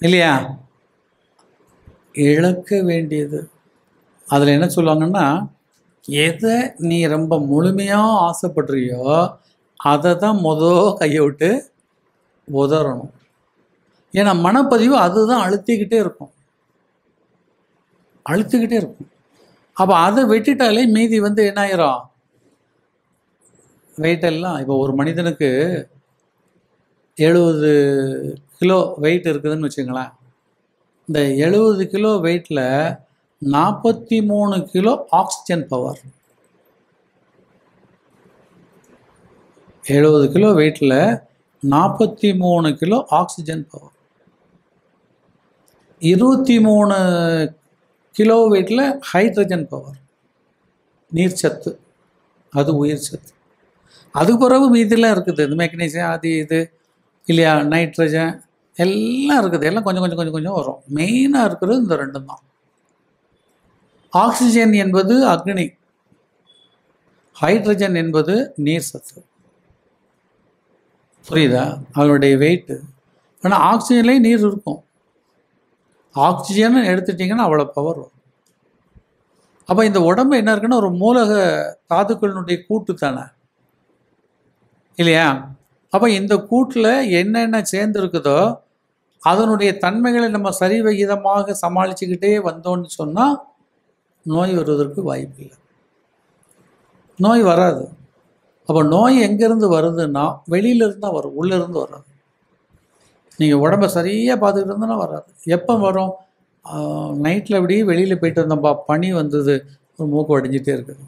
இல்லையா? இழக்க வேண்டியது. அதில் என்ன சொல்லுவாங்கன்னா எதை நீ ரொம்ப முழுமையாக ஆசைப்படுறியோ அதை தான் மொதல் கையை விட்டு உதறணும். ஏன்னா மனப்பதிவு அதுதான் அழுத்திக்கிட்டே இருக்கும். அழுத்திக்கிட்டே இருக்கும். அப்போ அதை வெட்டிட்டாலே மீதி வந்து என்ன ஆயிரும்? வெயிட் எல்லாம் இப்போ ஒரு மனிதனுக்கு எழுபது கிலோ வெயிட் இருக்குதுன்னு வச்சுங்களேன் இந்த எழுபது கிலோ வெயிட்டில் நாற்பத்தி மூணு கிலோ ஆக்சிஜன் பவர் எழுபது கிலோ வெயிட்டில் நாற்பத்தி மூணு கிலோ ஆக்சிஜன் பவர் இருபத்தி மூணு கிலோ வெயிட்டில் ஹைட்ரஜன் பவர் நீர் சத்து. அது உயிர் சத்து. அது பிறகு மீதிலாம் இருக்குது. இந்த மெக்னீசியம் அது இது இல்லையா? நைட்ரஜன் எல்லாம் இருக்குது. எல்லாம் கொஞ்சம் கொஞ்சம் கொஞ்சம் கொஞ்சம் வரும். மெயினாக இருக்கிறது இந்த ரெண்டும் தான். ஆக்சிஜன் என்பது அக்னி. ஹைட்ரஜன் என்பது நீர் சத்து. புரியுதா? அதனுடைய வெயிட்டு ஆனால் ஆக்சிஜன்லேயும் நீர் இருக்கும். ஆக்சிஜன் எடுத்துட்டிங்கன்னா அவ்வளோ பவர் வரும். அப்போ இந்த உடம்பு என்ன இருக்குன்னா ஒரு மூலக தாதுக்களினுடைய கூட்டு தானே. இல்லையா? அப்போ இந்த கூட்டில் என்னென்ன சேர்ந்துருக்குதோ அதனுடைய தன்மைகளை நம்ம சரி விகிதமாக சமாளிச்சுக்கிட்டே வந்தோம்னு சொன்னால் நோய் வருவதற்கு வாய்ப்பு இல்லை. நோய் வராது. அப்போ நோய் எங்கேருந்து வருதுன்னா வெளியிலேருந்து தான் வரும் உள்ளேருந்து வராது. நீங்கள் உடம்ப சரியாக பார்த்துக்கிட்டு இருந்தோன்னா வராது. எப்போ வரும்? நைட்டில் அப்படியே வெளியில் போயிட்டு வந்தோம்பா பனி வந்தது. ஒரு மூக்கு அடிஞ்சிட்டே இருக்குது.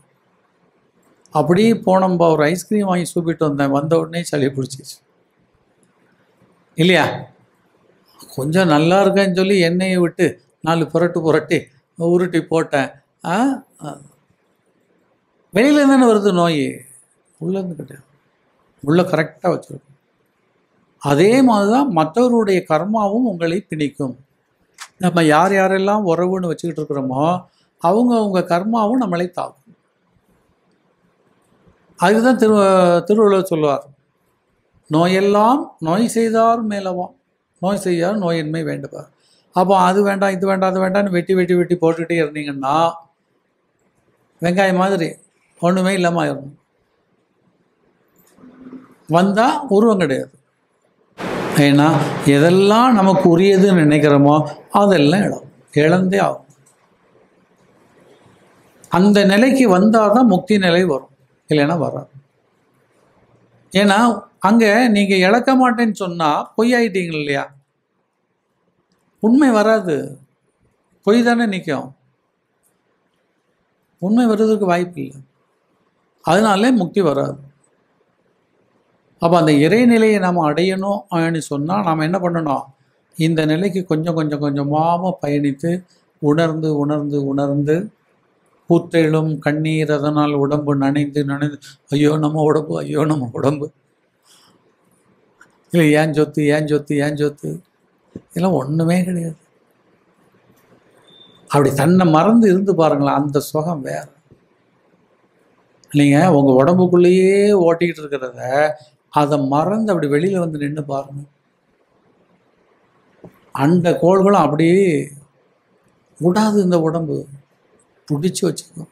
அப்படியே போனோம்பா ஒரு ஐஸ்கிரீம் வாங்கி சூப்பிட்டு வந்தேன். வந்த உடனே சளி பிடிச்சிச்சு இல்லையா? கொஞ்சம் நல்லா இருக்கேன்னு சொல்லி எண்ணெயை விட்டு நாலு புரட்டு புரட்டி உருட்டி போட்டேன். ஆ வெளியில தானே வருது நோய்? உள்ளேருந்து கிடையாது உள்ளே கரெக்டாக வச்சுருக்கோம். அதே மாதிரி தான் மற்றவருடைய கர்மாவும் உங்களை பிணிக்கும் நம்ம யார் யாரெல்லாம் உறவுன்னு வச்சுக்கிட்டு இருக்கிறோமோ அவங்க அவங்க கர்மாவும் நம்மளை தாக்கும். அதுதான் திரு திருவள்ளுவர் சொல்லுவார். நோயெல்லாம் நோய் செய்தார் மேலவாம் நோய் செய்யார் நோயின்மை வேண்டுவார். அப்போ அது வேண்டாம் இது வேண்டாம் அது வேண்டாம்னு வெட்டி வெட்டி வெட்டி போட்டுக்கிட்டே இருந்தீங்கன்னா வெங்காயம் மாதிரி ஒன்றுமே இல்லாமல் ஆயிடும் வந்தால் உருவம் கிடையாது. ஏன்னா எதெல்லாம் நமக்கு உரியதுன்னு நினைக்கிறோமோ அதெல்லாம் இடம். இழந்தே ஆகும். அந்த நிலைக்கு வந்தால் தான் முக்தி நிலை வரும். இல்லைன்னா வராது. ஏன்னா அங்கே நீங்கள் இழக்க மாட்டேன்னு சொன்னால் பொய் ஆயிட்டீங்க இல்லையா? உண்மை வராது. பொய் தானே நிற்கும் உண்மை வர்றதுக்கு வாய்ப்பு இல்லை அதனாலே முக்தி வராது. அப்போ அந்த இறைநிலையை நாம் அடையணும் அப்படின்னு சொன்னால் நாம் என்ன பண்ணணும்? இந்த நிலைக்கு கொஞ்சம் கொஞ்சம் கொஞ்சமாக பயணித்து உணர்ந்து உணர்ந்து உணர்ந்து கூத்தெழும் கண்ணீர் அதனால் உடம்பு நனைந்து நனைந்து ஐயோ நம்ம உடம்பு ஐயோ நம்ம உடம்பு. இல்லை ஏன் சொத்து ஏன் சொத்து ஏன் சொத்து? இதெல்லாம் ஒன்றுமே கிடையாது. அப்படி தன்னை மறந்து இருந்து பாருங்களேன் அந்த சுகம் வேற. நீங்கள் உங்கள் உடம்புக்குள்ளேயே ஓட்டிக்கிட்டு இருக்கிறத அதை மறந்து அப்படி வெளியில் வந்து நின்று பாருங்க. அந்த கோள்களும் அப்படியே விடாது இந்த உடம்பு. பிடிச்சி வச்சுக்கும்.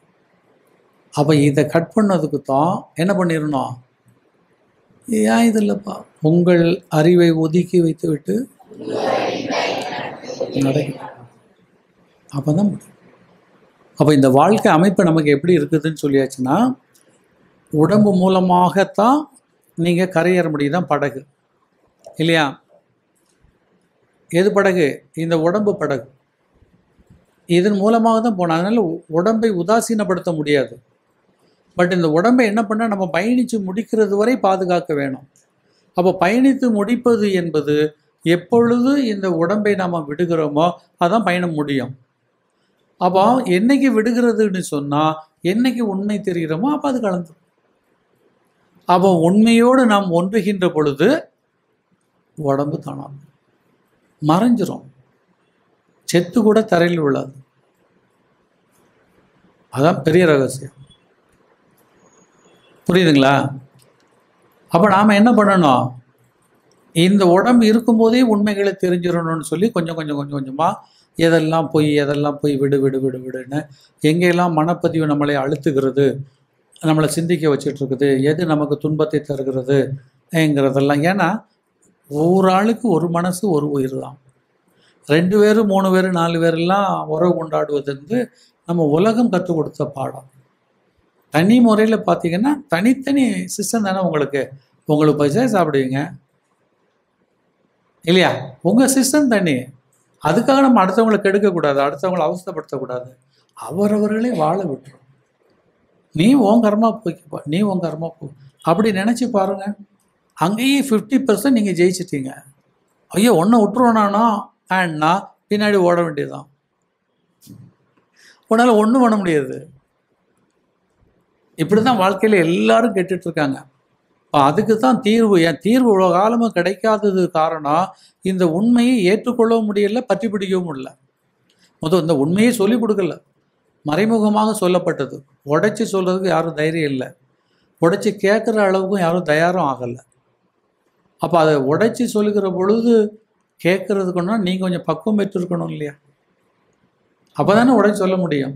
அப்போ இதை கட் பண்ணதுக்கு தான் என்ன பண்ணிடணும்? ஏன் இது இல்லைப்பா? உங்கள் அறிவை ஒதுக்கி வைத்து விட்டு நடக்கும் அப்போ தான் முடியும். அப்போ இந்த வாழ்க்கை அமைப்பு நமக்கு எப்படி இருக்குதுன்னு சொல்லியாச்சுன்னா உடம்பு மூலமாகத்தான் நீங்கள் கரையேற முடியும் தான் படகு. இல்லையா? எது படகு? இந்த உடம்பு படகு. இதன் மூலமாக தான் போனோம் அதனால் உடம்பை உதாசீனப்படுத்த முடியாது. பட் இந்த உடம்பை என்ன பண்ணால் நம்ம பயணித்து முடிக்கிறது வரை பாதுகாக்க வேணும். அப்போ பயணித்து முடிப்பது என்பது எப்பொழுது இந்த உடம்பை நாம் விடுகிறோமோ அதான் பயணம் முடியும். அப்போ என்னைக்கு விடுகிறதுன்னு சொன்னால் என்னைக்கு உண்மை தெரிகிறோமோ அப்போ அது கலந்து அப்போ உண்மையோடு நாம் ஒன்றுகின்ற பொழுது உடம்பு தானாம். மறைஞ்சிரும். செத்து கூட தரையில் விழாது. அதான் பெரிய ரகசியம். புரியுதுங்களா? அப்போ நாம் என்ன பண்ணணும்? இந்த உடம்பு இருக்கும்போதே உண்மைகளை தெரிஞ்சிடணும்னு சொல்லி கொஞ்சம் கொஞ்சம் கொஞ்சம் கொஞ்சமாக எதெல்லாம் போய் எதெல்லாம் போய் விடு விடு விடு விடுன்னு எங்கெல்லாம் மனப்பதிவு நம்மளை அழுத்துகிறது நம்மளை சிந்திக்க வச்சிட்ருக்குது. எது நமக்கு துன்பத்தை தருகிறது என்கிறதெல்லாம். ஏன்னா ஒவ்வொரு ஆளுக்கு ஒரு மனசு ஒரு உயிர் தான். ரெண்டு பேர் மூணு பேர் நாலு பேரெல்லாம் உறவு கொண்டாடுவது வந்து நம்ம உலகம் கற்றுக் கொடுத்த பாடம். தனி முறையில் பார்த்தீங்கன்னா தனித்தனி சிஸ்டம் தானே உங்களுக்கு. உங்களுக்கு பைசா சாப்பிடுவீங்க. இல்லையா? உங்கள் சிஸ்டம் தனி. அதுக்காக நம்ம அடுத்தவங்களை கெடுக்கக்கூடாது. அடுத்தவங்களை அவஸ்தைப்படுத்தக்கூடாது. அவரவர்களே வாழ விட்டுரும். நீ உன் கர்மா போய்க்கப்பா நீ உன் கர்மா போ. அப்படி நினச்சி பாருங்க. அங்கேயே ஃபிஃப்டி பர்சன்ட் நீங்கள் ஜெயிச்சிட்டீங்க. ஐயோ ஒன்றை விட்டுருவானா ஆண்ட்னா பின்னாடி ஓட வேண்டியதுதான். உன்னால் ஒன்றும் பண்ண முடியாது. இப்படி தான் வாழ்க்கையில் எல்லாரும் கட்டுட்ருக்காங்க. அதுக்கு தான் தீர்வு. என் தீர்வு இவ்வளோ காலமும் கிடைக்காதது காரணம் இந்த உண்மையை ஏற்றுக்கொள்ளவும் முடியல பற்றி பிடிக்கவும் முடியல. முதல் இந்த உண்மையை சொல்லிக் கொடுக்கல. மறைமுகமாக சொல்லப்பட்டது. உடைச்சி சொல்கிறதுக்கு யாரும் தைரியம் இல்லை. உடைச்சி கேட்குற அளவுக்கும் யாரும் தயாரும் ஆகலை. அப்போ அதை உடைச்சி சொல்லுகிற பொழுது கேட்குறதுக்குன்னா நீங்கள் கொஞ்சம் பக்குவம் பெற்றிருக்கணும் இல்லையா? அப்போ தானே உடச்சி சொல்ல முடியும்.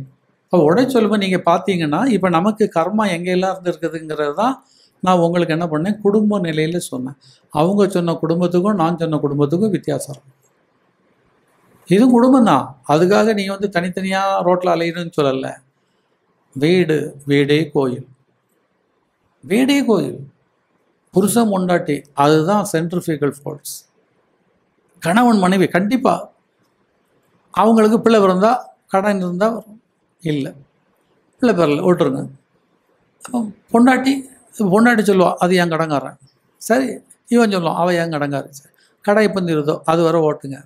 அப்போ உடச்சி சொல்லும்போது நீங்கள் பார்த்தீங்கன்னா இப்போ நமக்கு கர்மா எங்கெல்லாம் இருந்துருக்குதுங்கிறது தான் நான் உங்களுக்கு என்ன பண்ணேன்? குடும்ப நிலையில் சொன்னேன். அவங்க சொன்ன குடும்பத்துக்கும் நான் சொன்ன குடும்பத்துக்கும் வித்தியாசம். இருக்கும் இதுவும் குடும்பம் தான் அதுக்காக நீ வந்து தனித்தனியாக ரோட்டில் அலையணும்னு சொல்லலை. வீடு வீடே கோயில். வீடே கோயில். புருஷன் முண்டாட்டி அதுதான் சென்ட்ரிஃபிகல் ஃபோர்ஸ் கணவன் மனைவி கண்டிப்பாக அவங்களுக்கு பிள்ளை பிறந்தால் கடன் இருந்தால் வரும். இல்லை. பிள்ளை பிறல விட்டுருங்க. அப்போ பொண்டாட்டி பொண்டாட்டி சொல்லுவாள் அது என் கடங்காரன் சரி இவன் சொல்லுவான் அவள் என் கடங்காரன் சரி. கடை எப்போ அது வர ஓட்டுங்க.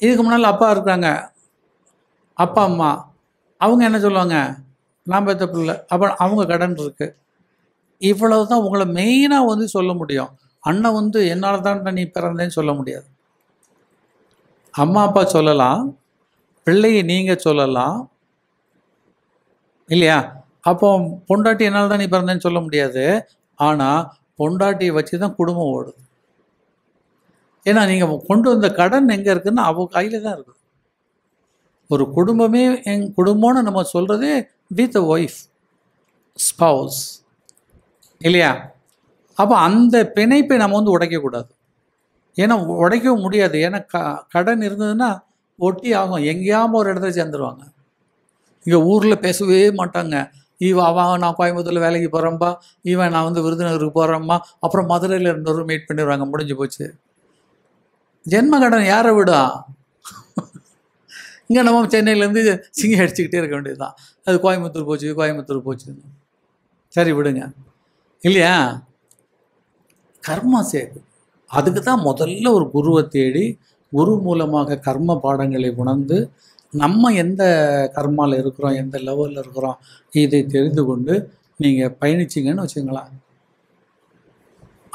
இதுக்கு முன்னால் அப்பா இருக்காங்க. அப்பா அம்மா. அவங்க என்ன சொல்லுவாங்க? நான் பெற்ற பிள்ளை. அப்போ அவங்க கடன் இருக்குது இவ்வளவு தான் உங்களை மெயினாக வந்து சொல்ல முடியும். அண்ணன் வந்து என்னால் தான் நீ பிறந்தேன்னு சொல்ல முடியாது. அம்மா அப்பா சொல்லலாம். பிள்ளையை நீங்கள் சொல்லலாம். இல்லையா? அப்போ பொண்டாட்டி என்னால் தான் நீ பிறந்தேன்னு சொல்ல முடியாது. ஆனால் பொண்டாட்டியை வச்சு தான் குடும்பம் ஓடுது. ஏன்னா நீங்கள் கொண்டு வந்த கடன் எங்கே இருக்குன்னா அவங்க கையில் தான் இருக்குது ஒரு குடும்பமே எங் குடும்பம்னு நம்ம சொல்கிறதே வித் ஒய்ஃப் ஸ்பவுஸ் இல்லையா? அப்போ அந்த பிணைப்பை நம்ம வந்து உடைக்கக்கூடாது ஏன்னா உடைக்கவும் முடியாது. ஏன்னா க கடன் இருந்ததுன்னா ஒட்டி ஆகும். எங்கேயாமல் ஒரு இடத்துல சேர்ந்துருவாங்க. இங்கே ஊரில் பேசவே மாட்டாங்க. இவன் அவன் நான் கோயம்புத்தூரில் வேலைக்கு போகிறேன்ப்பா இவன் நான் வந்து விருதுநகருக்கு போகிறேம்மா அப்புறம் மதுரையில் இருந்தவரும் மீட் பண்ணிடுவாங்க. முடிஞ்சு போச்சு. ஜென்ம கடன் யாரை விடா? இங்கே நம்ம சென்னையிலேருந்து சிங்கி அடிச்சுக்கிட்டே இருக்க வேண்டியதுதான். அது கோயம்புத்தூர் போச்சு கோயம்புத்தூர் போச்சு. சரி விடுங்க. இல்லையா? கர்மா சேது. அதுக்கு தான் முதல்ல ஒரு குருவை தேடி குரு மூலமாக கர்ம பாடங்களை உணர்ந்து நம்ம எந்த கர்மாவில் இருக்கிறோம் எந்த லெவலில் இருக்கிறோம் இதை தெரிந்து கொண்டு நீங்கள் பயணிச்சிங்கன்னு வச்சுங்களேன்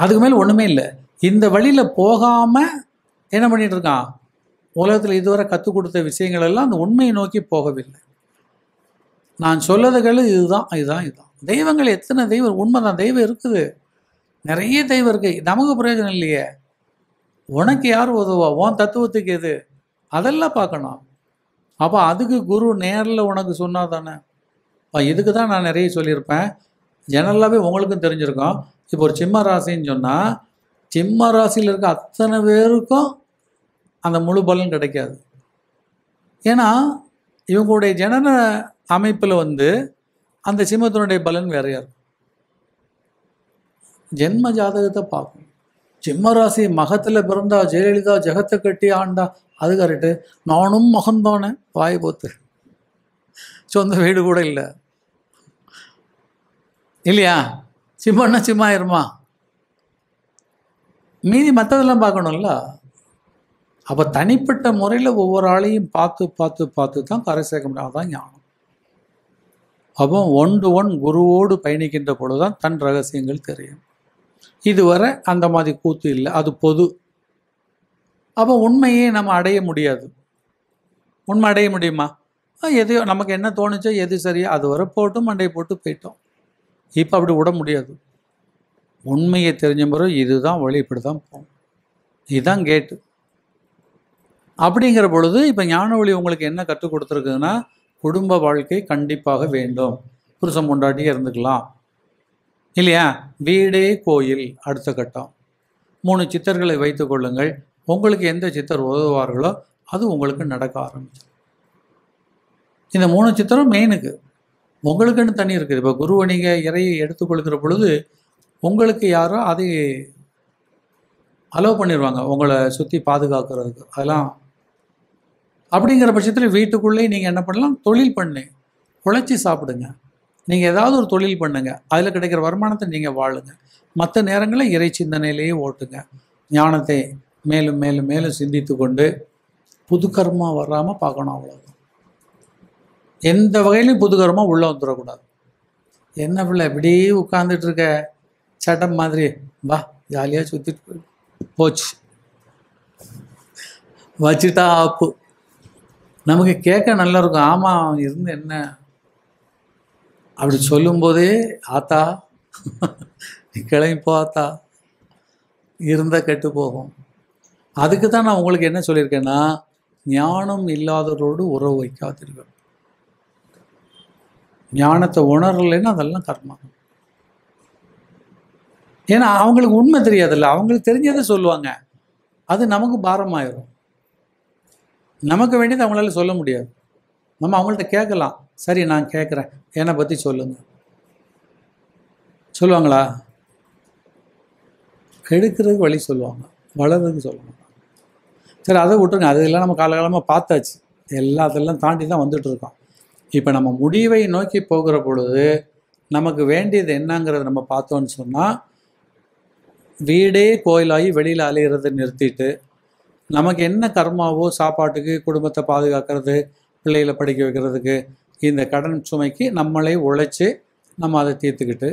அதுக்கு மேலே ஒன்றுமே இல்லை. இந்த வழியில் போகாமல் என்ன பண்ணிட்டு இருக்கான்? உலகத்தில் இதுவரை கற்றுக் கொடுத்த விஷயங்கள் எல்லாம் அந்த உண்மையை நோக்கி போகவில்லை. நான் சொல்லதுகள் இதுதான் இதுதான் இதுதான். தெய்வங்கள் எத்தனை தெய்வம் உண்மைதான் தெய்வம் இருக்குது. நிறைய தெய்வம் இருக்குது நமக்கு பிரயோஜனம் இல்லையே. உனக்கு யார் உதவா உன் தத்துவத்துக்கு எது? அதெல்லாம் பார்க்கணும். அப்போ அதுக்கு குரு நேரில் உனக்கு சொன்னா தானே இதுக்கு தான் நான் நிறைய சொல்லியிருப்பேன். ஜெனரலாகவே உங்களுக்கும் தெரிஞ்சிருக்கும். இப்போ ஒரு சிம்ம ராசின்னு சொன்னால் சிம்ம ராசியில் இருக்க அத்தனை பேருக்கும் அந்த முழு பலன் கிடைக்காது. ஏன்னா இவங்களுடைய ஜனன அமைப்பில் வந்து அந்த சிம்மத்தினுடைய பலன் வேறையா இருக்கும். ஜென்ம ஜாதகத்தை பார்க்கும் சிம்ம ராசி மகத்தில் பிறந்தா ஜெயலலிதா ஜெகத்தை கட்டி ஆண்டா அது கரெக்டு நானும் மகன்தானே வாய் போத்து. சொந்த வீடு கூட இல்லை. இல்லையா? சிம்மன்னா சிம்மா ஆயிருமா மீதி மற்றதெல்லாம் பார்க்கணும்ல. அப்போ தனிப்பட்ட முறையில் ஒவ்வொரு ஆளையும் பார்த்து பார்த்து பார்த்து தான் கரை சேர்க்க முடியும் ஞானம். அப்போ ஒன் டு ஒன் குருவோடு பயணிக்கின்ற பொழுது தான் தன் ரகசியங்கள் தெரியும். இதுவரை அந்த மாதிரி கூத்து இல்லை. அது பொது. அப்போ உண்மையே நம்ம அடைய முடியாது. உண்மை அடைய முடியுமா? எதையோ நமக்கு என்ன தோணுச்சோ எது சரியா அது வரை போட்டு மண்டையை போட்டு போயிட்டோம். இப்போ அப்படி விட முடியாது. உண்மையை தெரிஞ்ச பிறகு இதுதான் வழி இப்படி தான் போகும். இதுதான் கேட்டு. அப்படிங்கிற பொழுது இப்போ ஞான ஒளி உங்களுக்கு என்ன கற்றுக் கொடுத்துருக்குதுன்னா குடும்ப வாழ்க்கை கண்டிப்பாக வேண்டும். புருஷன் கொண்டாட்டியே இருந்துக்கலாம். இல்லையா? வீடே கோயில் அடுத்த கட்டம். மூணு சித்தர்களை வைத்து கொள்ளுங்கள். உங்களுக்கு எந்த சித்தர் உதவுவார்களோ அது உங்களுக்கு நடக்க ஆரம்பிச்சிடும். இந்த மூணு சித்திரம் மெயினுக்கு உங்களுக்குன்னு தனி இருக்குது. இப்போ குருவை நீங்கள் இறையை எடுத்துக்கொள்கிற பொழுது உங்களுக்கு யாரோ அதை அலோவ் பண்ணிடுவாங்க உங்களை சுற்றி பாதுகாக்கிறதுக்கு. அதெல்லாம் அப்படிங்கிற பட்சத்தில் வீட்டுக்குள்ளேயே நீங்கள் என்ன பண்ணலாம்? தொழில் பண்ணு. உழைச்சி சாப்பிடுங்க. நீங்கள் ஏதாவது ஒரு தொழில் பண்ணுங்க. அதில் கிடைக்கிற வருமானத்தை நீங்கள் வாழுங்க. மற்ற நேரங்களில் இறை சிந்தனையிலேயே ஓட்டுங்க. ஞானத்தை மேலும் மேலும் மேலும் சிந்தித்து கொண்டு புது கர்மா வராமல் பார்க்கணும் அவ்வளோதான் எந்த வகையிலையும் புது கர்மா உள்ளே வந்துடக்கூடாது. என்ன பிள்ளை இப்படியே உட்காந்துட்டு இருக்க? சட்டம் மாதிரி. வா ஜாலியாக சுற்றிட்டு போய் போச்சு. வச்சுட்டா ஆப்பு. நமக்கு கேட்க நல்லா இருக்கும் ஆமாம் இருந்து என்ன? அப்படி சொல்லும்போதே ஆத்தா நீ கிளம்பி போ ஆத்தா. இருந்தால் கெட்டு போகும். அதுக்கு தான் நான் உங்களுக்கு என்ன சொல்லியிருக்கேன்னா ஞானம் இல்லாதவரோடு உறவு வைக்காதீர்கள். ஞானத்தை உணரலைன்னா அதெல்லாம் கர்மா. ஏன்னா அவங்களுக்கு உண்மை தெரியாதுல்ல. அவங்களுக்கு தெரிஞ்சதை சொல்லுவாங்க. அது நமக்கு பாரமாயிரும். நமக்கு வேண்டியது அவங்களால சொல்ல முடியாது. நம்ம அவங்கள்ட்ட கேட்கலாம். சரி நான் கேட்குறேன். என்னை பற்றி சொல்லுங்க. சொல்லுவாங்களா? கெடுக்கிறதுக்கு வழி சொல்லுவாங்க. வளர்றதுக்கு சொல்லுவாங்க. சரி அதை விட்டுருங்க. அதெல்லாம் நம்ம காலகாலமாக பார்த்தாச்சு. எல்லாத்தெல்லாம் தாண்டி தான் வந்துட்டு இருக்கோம் இப்போ நம்ம முடிவை நோக்கி போகிற பொழுது நமக்கு வேண்டியது என்னங்கிறத நம்ம பார்த்தோன்னு சொன்னால் வீடே கோயிலாகி வெளியில் அலையிறதை நிறுத்திட்டு நமக்கு என்ன கர்மாவோ சாப்பாட்டுக்கு குடும்பத்தை பாதுகாக்கிறது பிள்ளைகளை படிக்க வைக்கிறதுக்கு இந்த கடன் சுமைக்கு நம்மளே உழைச்சி நம்ம அதை தீர்த்துக்கிட்டு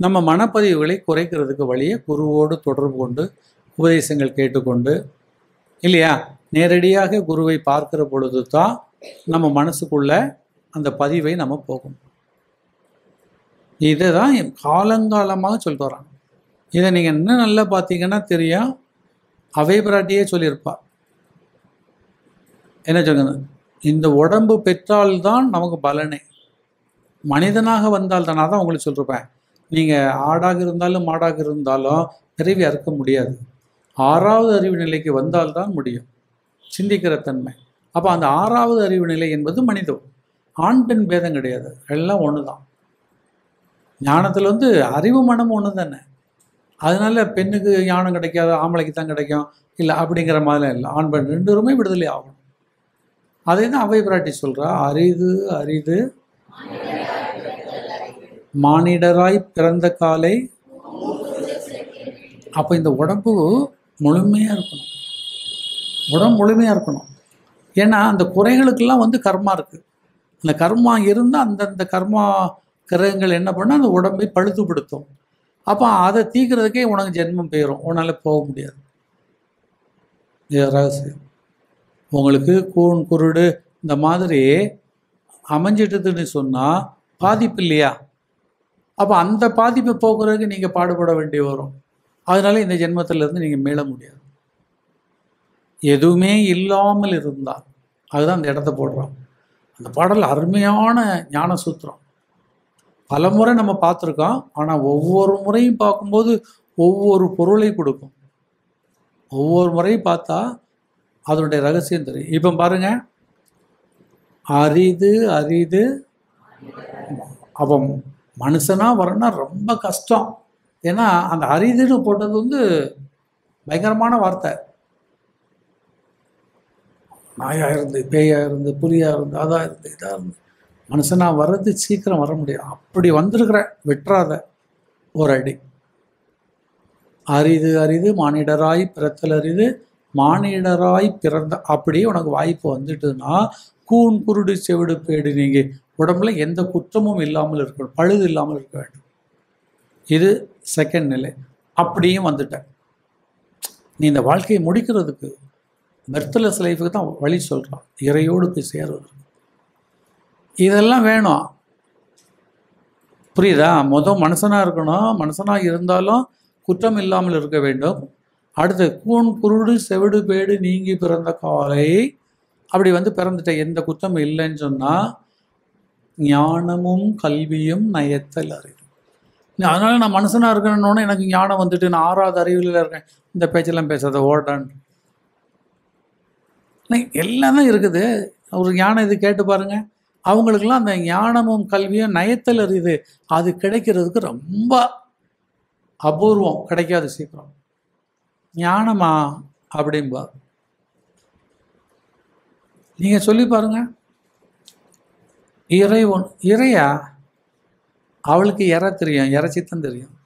நம்ம மனப்பதிவுகளை குறைக்கிறதுக்கு வழியை குருவோடு தொடர்பு கொண்டு உபதேசங்கள் கேட்டுக்கொண்டு இல்லையா? நேரடியாக குருவை பார்க்கிற பொழுது தான் நம்ம மனசுக்குள்ள அந்த பதிவை நம்ம போகும். இதை தான் காலங்காலமாக சொல்லிட்டு வராங்க இதை நீங்கள் இன்னும் நல்லா பார்த்தீங்கன்னா தெரியும். அவை பிராட்டியே சொல்லியிருப்பா. என்ன சொல்லுங்க இந்த உடம்பு பெற்றால்தான் நமக்கு பலனே. மனிதனாக வந்தால் தானே தான் உங்களுக்கு சொல்லிருப்பேன் நீங்கள் ஆடாக இருந்தாலும் மாடாக இருந்தாலும் பிறவி அறுக்க முடியாது. ஆறாவது அறிவு நிலைக்கு வந்தால்தான் முடியும். சிந்திக்கிற தன்மை. அப்போ அந்த ஆறாவது அறிவு நிலை என்பது மனிதம். ஆண் பெண் பேதம் கிடையாது. எல்லாம் ஒன்று தான் ஞானத்தில் வந்து அறிவு மனம் ஒன்று தானே அதனால பெண்ணுக்கு ஞானம் கிடைக்காது ஆம்பளைக்கு தான் கிடைக்கும். இல்லை அப்படிங்கிற மாதிரிலாம் இல்லை. ஆண் பெண் ரெண்டு பேருமே விடுதலை ஆகணும். அதே தான் அவை பிராட்டி சொல்கிறா அரிது அரிது மானிடராய் பிறந்த காலை. அப்போ இந்த உடம்பு முழுமையாக இருக்கணும். உடம்பு முழுமையாக இருக்கணும். ஏன்னா அந்த குறைகளுக்கெல்லாம் வந்து கர்மா இருக்குது அந்த கர்மா இருந்தால் அந்தந்த கர்மா கிரகங்கள் என்ன பண்ணால் அந்த உடம்பை பழுதுபடுத்தும். அப்போ அதை தீக்கிறதுக்கே உனக்கு ஜென்மம் போயிடும் உன்னால் போக முடியாது. இது ரகசியம். உங்களுக்கு கூன் குருடு இந்த மாதிரி அமைஞ்சிட்டதுன்னு சொன்னால் பாதிப்பு இல்லையா? அப்போ அந்த பாதிப்பை போக்குறதுக்கு நீங்கள் பாடுபட வேண்டி வரும். அதனால இந்த ஜென்மத்திலேருந்து நீங்கள் மீள முடியாது. எதுவுமே இல்லாமல் இருந்தால் அதுதான் அந்த இடத்த போடுறோம் அந்த பாடல் அருமையான ஞான சூத்திரம் பல முறை நம்ம பார்த்துருக்கோம். ஆனால் ஒவ்வொரு முறையும் பார்க்கும்போது ஒவ்வொரு பொருளை கொடுக்கும். ஒவ்வொரு முறையும் பார்த்தா அதனுடைய ரகசியம் தெரியும். இப்போ பாருங்க. அரிது அரிது. அப்போ மனுஷனாக வரணும்னா ரொம்ப கஷ்டம். ஏன்னா அந்த அரிதுன்னு போட்டது வந்து பயங்கரமான வார்த்தை. நாயாக இருந்து பேயாக இருந்து புரியாக இருந்து அதாக இருந்து இதாக இருந்து. மனுஷனா வர்றது சீக்கிரம் வர முடியும். அப்படி வந்திருக்கிற விட்டுறாத ஒரு அடி. அரிது அரிது மானிடராய் பிறத்தல் அரிது மானிடராய் பிறந்த அப்படியே உனக்கு வாய்ப்பு வந்துட்டுன்னா கூன் குருடு செவிடு பேடு நீங்கள் உடம்புல எந்த குற்றமும் இல்லாமல் இருக்கணும். பழுது இல்லாமல் இருக்க வேண்டும். இது செகண்ட் நிலை. அப்படியும் வந்துட்டேன். நீ இந்த வாழ்க்கையை முடிக்கிறதுக்கு மெர்த்தலஸ் லைஃபுக்கு தான் வழி சொல்கிறான் இறையோடு போய் சேருவதற்கு இதெல்லாம் வேணும். புரியுதா? மொதல் மனுஷனாக இருக்கணும். மனுஷனாக இருந்தாலும் குற்றம் இல்லாமல் இருக்க வேண்டும். அடுத்து கூன் குருடு செவிடு பேடு நீங்கி பிறந்த காலை. அப்படி வந்து பிறந்துட்ட எந்த குற்றம் இல்லைன்னு சொன்னால் ஞானமும் கல்வியும் நயத்தல் அறிவு. அதனால நான் மனுஷனாக இருக்கணும்னு எனக்கு ஞானம் வந்துட்டு நான் ஆறாவது அறிவில் இருக்கேன். இந்த பேச்செல்லாம் பேசாத ஓடான். எல்லாம் தான் இருக்குது. ஒரு ஞானம் இது கேட்டு பாருங்கள் அவங்களுக்கெல்லாம் அந்த ஞானமும் கல்வியும் நயத்தல் இருக்குது அது கிடைக்கிறதுக்கு ரொம்ப அபூர்வம். கிடைக்காது சீக்கிரம். ஞானமா அப்படின்பா நீங்கள் சொல்லி பாருங்க. இறை ஒன் இறையா? அவளுக்கு இற தெரியும் இறைச்சித்தம் தெரியும்.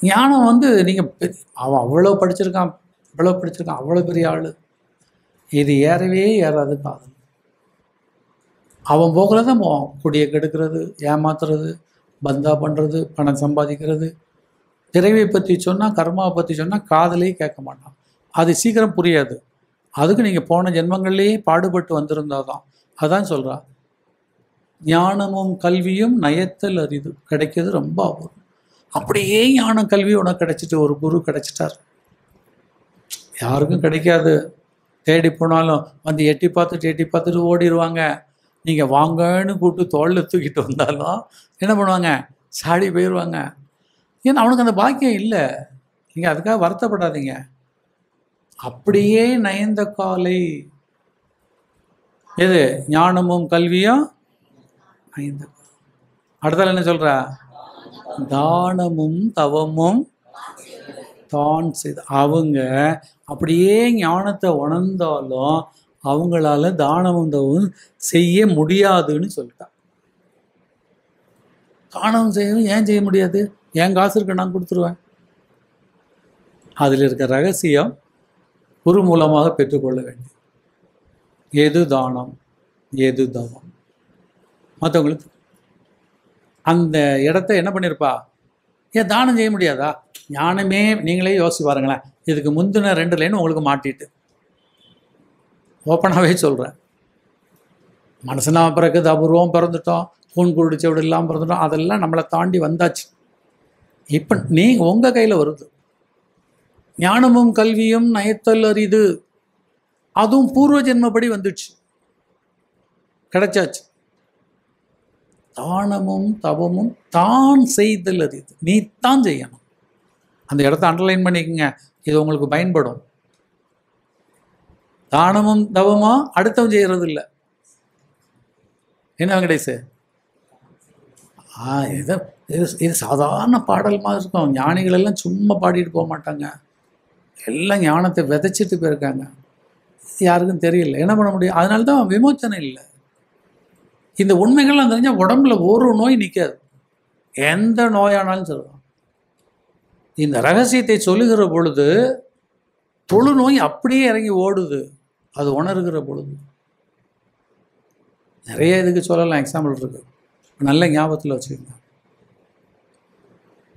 ஞானம் வந்து நீங்கள் பெ- அவன் அவ்வளோ படிச்சிருக்கான் இவ்வளோ படிச்சிருக்கான் அவ்வளோ பெரிய ஆள். இது ஏறவே ஏறாது காதல் அவன் போக்கில் தான் போவான். குடியை கெடுக்கிறது ஏமாத்துறது பந்தா பண்ணுறது பணம் சம்பாதிக்கிறது. பிறவியை பற்றி சொன்னால் கர்மாவை பற்றி சொன்னால் காதலே கேட்க மாட்டான். அது சீக்கிரம் புரியாது. அதுக்கு நீங்கள் போன ஜென்மங்கள்லேயே பாடுபட்டு வந்திருந்தால் தான் அதான் சொல்கிறா ஞானமும் கல்வியும் நயத்தல் அரிது. கிடைக்கிறது ரொம்ப அபூர்வம். அப்படியே ஞானம் கல்வி உனக்கு கிடைச்சிட்டு ஒரு குரு கிடைச்சிட்டார். யாருக்கும் கிடைக்காது. தேடி போனாலும் வந்து எட்டி பார்த்துட்டு எட்டி பார்த்துட்டு ஓடிடுவாங்க நீங்கள் வாங்கன்னு கூப்பிட்டு தோளில் தூக்கிட்டு வந்தாலும் என்ன பண்ணுவாங்க? சாடி போயிடுவாங்க ஏன்னா அவனுக்கு அந்த பாக்கியம் இல்லை. நீங்கள் அதுக்காக வருத்தப்படாதீங்க. அப்படியே நயந்த காலை. எது? ஞானமும் கல்வியும் நயந்த காலை. அடுத்தால என்ன சொல்கிறா தானமும் தவமும் தான் செய்த அவங்க அப்படியே ஞானத்தை உணர்ந்தாலும் அவங்களால தானமும் தவமும் செய்ய முடியாதுன்னு சொல்லிட்டான் தானம் செய்யவும் ஏன் செய்ய முடியாது? என் காசு இருக்க நான் கொடுத்துருவேன். அதில் இருக்க ரகசியம் குரு மூலமாக பெற்றுக்கொள்ள வேண்டும். எது தானம் எது தவம்? மற்றவங்களுக்கு அந்த இடத்த என்ன பண்ணியிருப்பா ஏன் தானம் செய்ய முடியாதா? ஞானமே நீங்களே யோசிச்சு பாருங்களேன். இதுக்கு முந்தின ரெண்டு லைன் உங்களுக்கு மாட்டிட்டு. ஓப்பனாகவே சொல்கிறேன் மனசுனா பிறகு அபூர்வம் பிறந்துட்டோம். ஃபோன் குருடிச்ச விட இல்லாமல் பிறந்துட்டோம். அதெல்லாம் நம்மளை தாண்டி வந்தாச்சு. இப்போ நீ உங்கள் கையில் வருது. ஞானமும் கல்வியும் நயத்தல் அரிது. அதுவும் பூர்வ ஜென்மப்படி வந்துடுச்சு கிடைச்சாச்சு. தானமும் தவமும் தான் செய்தல் அரிது நீ தான் செய்யணும். அந்த இடத்த அண்டர்லைன் பண்ணிக்கோங்க. இது உங்களுக்கு பயன்படும். தானமும் தவமும் அடுத்தவன் செய்கிறது இல்லை என்ன வெங்கடேஷ் ஆ இது இது இது சாதாரண பாடல் மாதிரி இருக்கும். ஞானிகள் எல்லாம் சும்மா பாடிட்டு போக மாட்டாங்க. எல்லாம் ஞானத்தை விதைச்சிட்டு போயிருக்காங்க. யாருக்கும் தெரியல. என்ன பண்ண முடியும்? அதனால தான் விமோச்சனை இல்லை. இந்த உண்மைகள்லாம் தெரிஞ்சால் உடம்புல ஒரு நோய் நிற்காது எந்த நோயானாலும் சொல்லலாம் இந்த ரகசியத்தை சொல்லுகிற பொழுது தொழுநோய் அப்படியே இறங்கி ஓடுது. அது உணர்கிற பொழுது. நிறைய இதுக்கு சொல்லலாம் எக்ஸாம்பிள் இருக்கு. நல்ல ஞாபகத்தில் வச்சுக்கோங்க.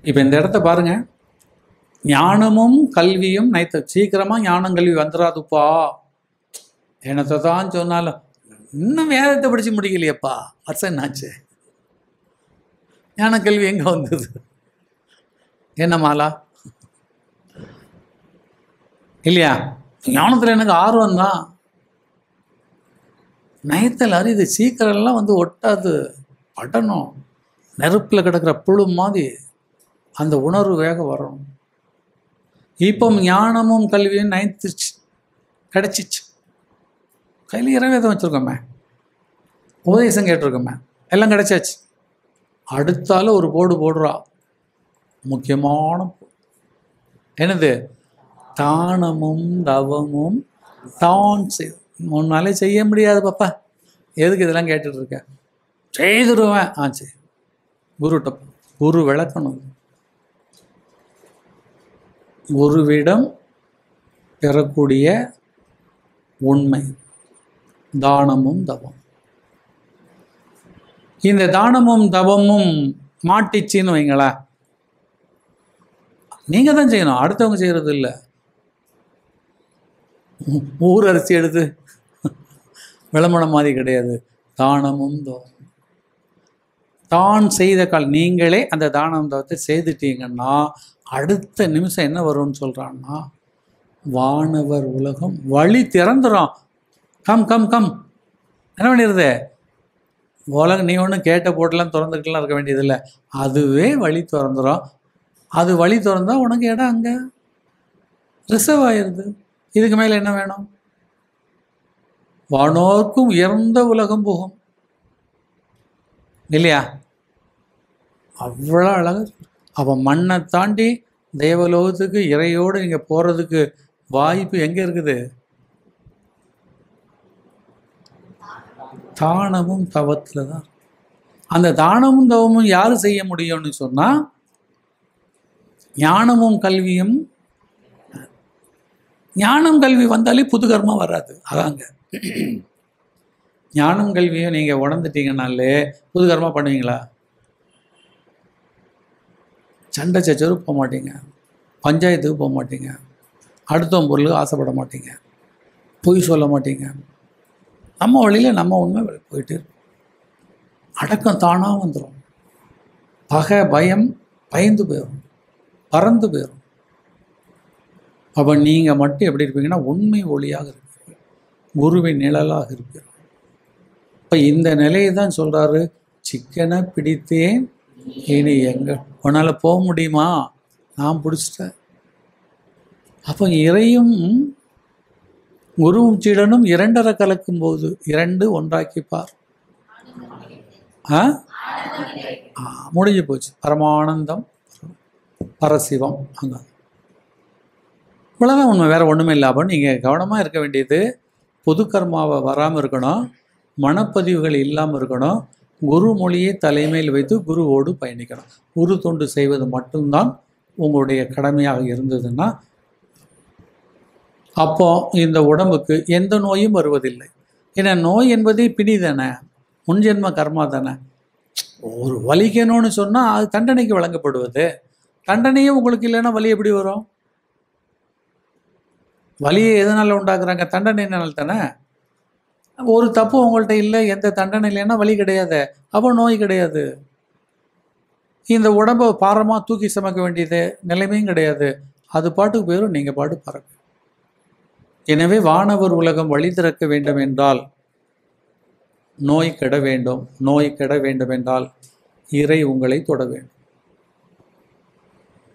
இப்போ இந்த இடத்த பாருங்க. ஞானமும் கல்வியும் நைத்த சீக்கிரமாக ஞானம் கல்வி வந்துடாதுப்பா என்னத்தை தான் சொன்னாலும் இன்னும் வேதத்தை படிச்சு முடிக்கலையப்பா. வருஷம் என்னாச்சு? ஞான கல்வி எங்க வந்தது? என்ன மாலா? இல்லையா? ஞானத்தில் எனக்கு ஆர்வம் தான் நயத்தில் அறிது சீக்கிரம்லாம் வந்து ஒட்டாது. படணும். நெருப்பில் கிடக்கிற புழு மாதிரி அந்த உணர்வு வேக வரணும் இப்போ ஞானமும் கல்வியும் நயத்துச்சு கிடைச்சிச்சு. கையில் இரவேதம் வச்சுருக்கோமே? உபதேசம் கேட்டிருக்கோமே. எல்லாம் கிடச்சாச்சு. அடுத்தால ஒரு போடு போடுறா. முக்கியமான என்னது? தானமும் தவமும் தான் செய் உன்னாலே செய்ய முடியாது பாப்பா. எதுக்கு இதெல்லாம் கேட்டுட்ருக்க செய்துருவேன் ஆ சரி. குருட்ட குரு விளக்கணும். குருவிடம் பெறக்கூடிய உண்மை. தானமும் தவம். இந்த தானமும் தவமும் மாட்டிச்சின்னு வைங்களா நீங்க தான் செய்யணும். அடுத்தவங்க செய்யறது இல்லை. ஊர் அரிசி எடுத்து விளம்பரம் மாதிரி கிடையாது. தானமும் தவம். தான் செய்த கால் நீங்களே அந்த தானம் தவத்தை செய்துட்டீங்கன்னா அடுத்த நிமிஷம் என்ன வரும்னு சொல்றான்னா வானவர் உலகம் வழி திறந்துரும். Come come come. என்ன பண்ணிடுது உலகம் நீ ஒன்றும் கேட்ட போட்டெல்லாம் திறந்துக்கலாம் இருக்க வேண்டியதில்லை. அதுவே வழி திறந்துடும் அது வழி திறந்தால் உனக்கு இடம் அங்கே. ரிசர்வ் ஆயிடுது இதுக்கு மேலே என்ன வேணும்? வானோர்க்கும் உயர்ந்த உலகம் போகும். இல்லையா? அவ்வளோ அழகாக இருக்கு. அப்போ மண்ணை தாண்டி தேவலோகத்துக்கு இறையோடு நீங்கள் போகிறதுக்கு வாய்ப்பு எங்கே இருக்குது? தானமும் தவத்தில் தான் அந்த தானமும் தவமும் யார் செய்ய முடியும்னு சொன்னால் ஞானமும் கல்வியும் ஞானம் கல்வி வந்தாலே புது வராது. அதாங்க. ஞானம் கல்வியும் நீங்கள் உணர்ந்துட்டீங்கனாலே புது கர்மா பண்ணுவீங்களா? சண்டை சச்சரவு போக மாட்டீங்க. பஞ்சாயத்துக்கு போக மாட்டீங்க. அடுத்தவன் பொருளுக்கு ஆசைப்பட மாட்டீங்க. பொய் சொல்ல மாட்டீங்க. நம்ம வழியில் நம்ம உண்மை போயிட்டு இருப்போம். அடக்கம் தானாக வந்துடும் பகை பயம் பயந்து போயிடும் பறந்து போயிடும் அப்போ நீங்கள் மட்டும் எப்படி இருப்பீங்கன்னா உண்மை ஒளியாக இருப்பீர்கள். குருவின் நிழலாக இருப்பீர்கள். இப்போ இந்த நிலையை தான் சொல்கிறாரு சிக்கனை பிடித்தேன் இனி எங்க உன்னால் போக முடியுமா? நான் பிடிச்சிட்டேன். அப்போ இறையும் குருவும் சீடனும் இரண்டரை கலக்கும் போது இரண்டு ஒன்றாக்கிப்பார். ஆ? முடிஞ்சு போச்சு. பரமானந்தம் பரசிவம் அங்கே. இவ்வளோதான் உண்மை. வேறு ஒன்றுமே இல்லை. நீங்கள் கவனமாக இருக்க வேண்டியது பொது கர்மாவை வராமல் இருக்கணும் மனப்பதிவுகள் இல்லாமல் இருக்கணும் குரு மொழியை தலைமையில் வைத்து குருவோடு பயணிக்கணும். குரு தொண்டு செய்வது மட்டும்தான் உங்களுடைய கடமையாக இருந்ததுன்னா அப்போ இந்த உடம்புக்கு எந்த நோயும் வருவதில்லை. ஏன்னா நோய் என்பதே பிடி தானே? முன்ஜென்ம கர்மா தானே? ஒரு வலிக்கணும்னு சொன்னால் அது தண்டனைக்கு வழங்கப்படுவது. தண்டனையே உங்களுக்கு இல்லைன்னா வலி எப்படி வரும்? வலியை எதனால் உண்டாக்குறாங்க? தண்டனைனால தானே? ஒரு தப்பு உங்கள்கிட்ட இல்லை எந்த தண்டனை இல்லைன்னா வலி கிடையாது. அப்போ நோய் கிடையாது. இந்த உடம்பை பாரமாக தூக்கி சமைக்க வேண்டியது நிலைமையும் கிடையாது. அது பாட்டுக்கு போயிடும் நீங்கள் பாட்டு பறக்கும். எனவே வானவர் உலகம் வழி திறக்க வேண்டும் என்றால் நோய் கெட வேண்டும் நோய் கெட வேண்டும் என்றால் இறை உங்களை தொட வேண்டும்.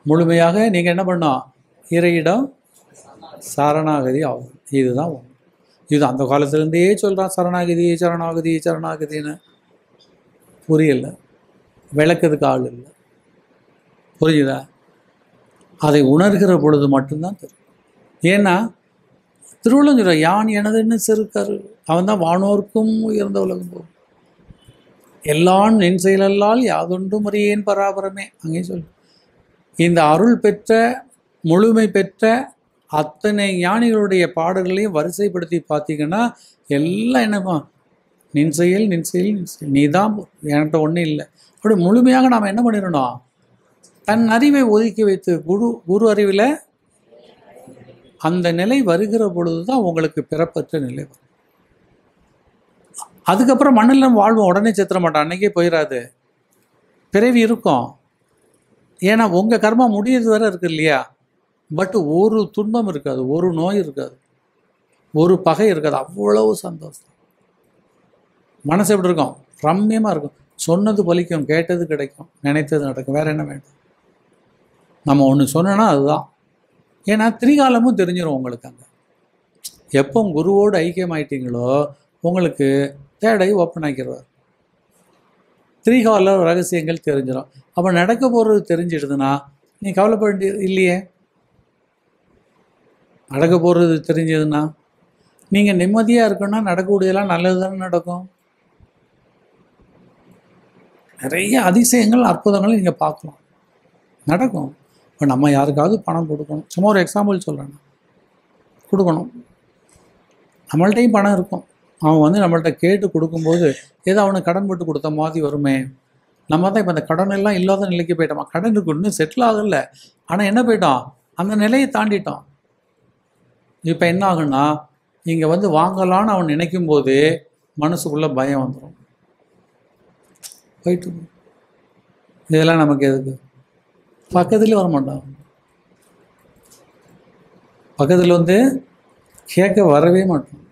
முழுமையாக நீங்கள் என்ன பண்ணோம் இறையிடம் சரணாகதி ஆகும். இதுதான் உண்மை. இது அந்த காலத்துலேருந்தே சொல்கிறான் சரணாகதி சரணாகதி சரணாகதின்னு. புரியல. விளக்கிறதுக்கு ஆள் இல்லை. புரியுதா அதை உணர்கிற பொழுது மட்டும்தான் தெரியும். ஏன்னா திருவள்ளஞ்சுர யான் எனதுன்னு சிறுக்கரு அவன் தான் வானோர்க்கும் உயர்ந்த உலகம் போகும். எல்லாம் நின் செயலல்லால் யாதொன்றும் அறியேன் பராபரமே. அங்கே சொல். இந்த அருள் பெற்ற முழுமை பெற்ற அத்தனை ஞானிகளுடைய பாடல்களையும் வரிசைப்படுத்தி பார்த்தீங்கன்னா எல்லாம் என்னப்பா நின் செயல் நின் செயல் நின் செயல். நீ தான் என்கிட்ட ஒன்றும் இல்லை. அப்படி முழுமையாக நாம் என்ன பண்ணிடணும்? தன் அறிவை ஒதுக்கி வைத்து குரு குரு அறிவில் அந்த நிலை வருகிற பொழுது தான் உங்களுக்கு பிறப்பற்ற நிலை வரும். அதுக்கப்புறம் மண்ணில் வாழ்வோம். உடனே செத்துற மாட்டோம். அன்னைக்கே போயிடாது பிறவி இருக்கும். ஏன்னா உங்கள் கர்மம் முடியறது வரை இருக்கு இல்லையா? பட் ஒரு துன்பம் இருக்காது. ஒரு நோய் இருக்காது. ஒரு பகை இருக்காது. அவ்வளவு சந்தோஷம். மனசு எப்படி இருக்கும்? ரம்யமாக இருக்கும். சொன்னது பலிக்கும். கேட்டது கிடைக்கும். நினைத்தது நடக்கும். வேறு என்ன வேண்டும் நம்ம ஒன்று சொன்னோன்னா அதுதான். ஏன்னா திரிகாலமும் தெரிஞ்சிடும் உங்களுக்கு அங்கே. எப்போ குருவோடு ஐக்கியமாயிட்டீங்களோ உங்களுக்கு தேடை ஓப்பன் ஆக்கிடுவார் திரிகால ரகசியங்கள் தெரிஞ்சிடும் அப்போ நடக்க போகிறது தெரிஞ்சிடுதுன்னா நீ கவலைப்பட வேண்டியது இல்லையே. நடக்க போகிறது தெரிஞ்சதுன்னா நீங்கள் நிம்மதியாக இருக்கணும்னா நடக்கக்கூடியதெல்லாம் நல்லது தானே நடக்கும். நிறைய அதிசயங்கள் அற்புதங்கள் நீங்கள் பார்க்கலாம். நடக்கும். இப்போ நம்ம யாருக்காவது பணம் கொடுக்கணும். சும்மா ஒரு எக்ஸாம்பிள் சொல்கிறேன் கொடுக்கணும். நம்மள்ட்டையும் பணம் இருக்கும். அவன் வந்து நம்மள்ட்ட கேட்டு கொடுக்கும்போது ஏதோ அவனுக்கு கடன் போட்டு கொடுத்த மாதிரி வருமே. நம்ம தான் இப்போ அந்த கடன் எல்லாம் இல்லாத நிலைக்கு போயிட்டோமா? கடன் இருக்கு இன்னும் செட்டில் ஆகல. ஆனால் என்ன போயிட்டோம்? அந்த நிலையை தாண்டிட்டோம். இப்போ என்ன ஆகுன்னா இங்கே வந்து வாங்கலான்னு அவன் நினைக்கும் போது மனசுக்குள்ளே பயம் வந்துடும் போயிட்டு இதெல்லாம் நமக்கு எதுக்கு? பக்கத்துலேயே வர மாட்டான் பக்கத்தில் வந்து கேட்க வரவே மாட்டோம்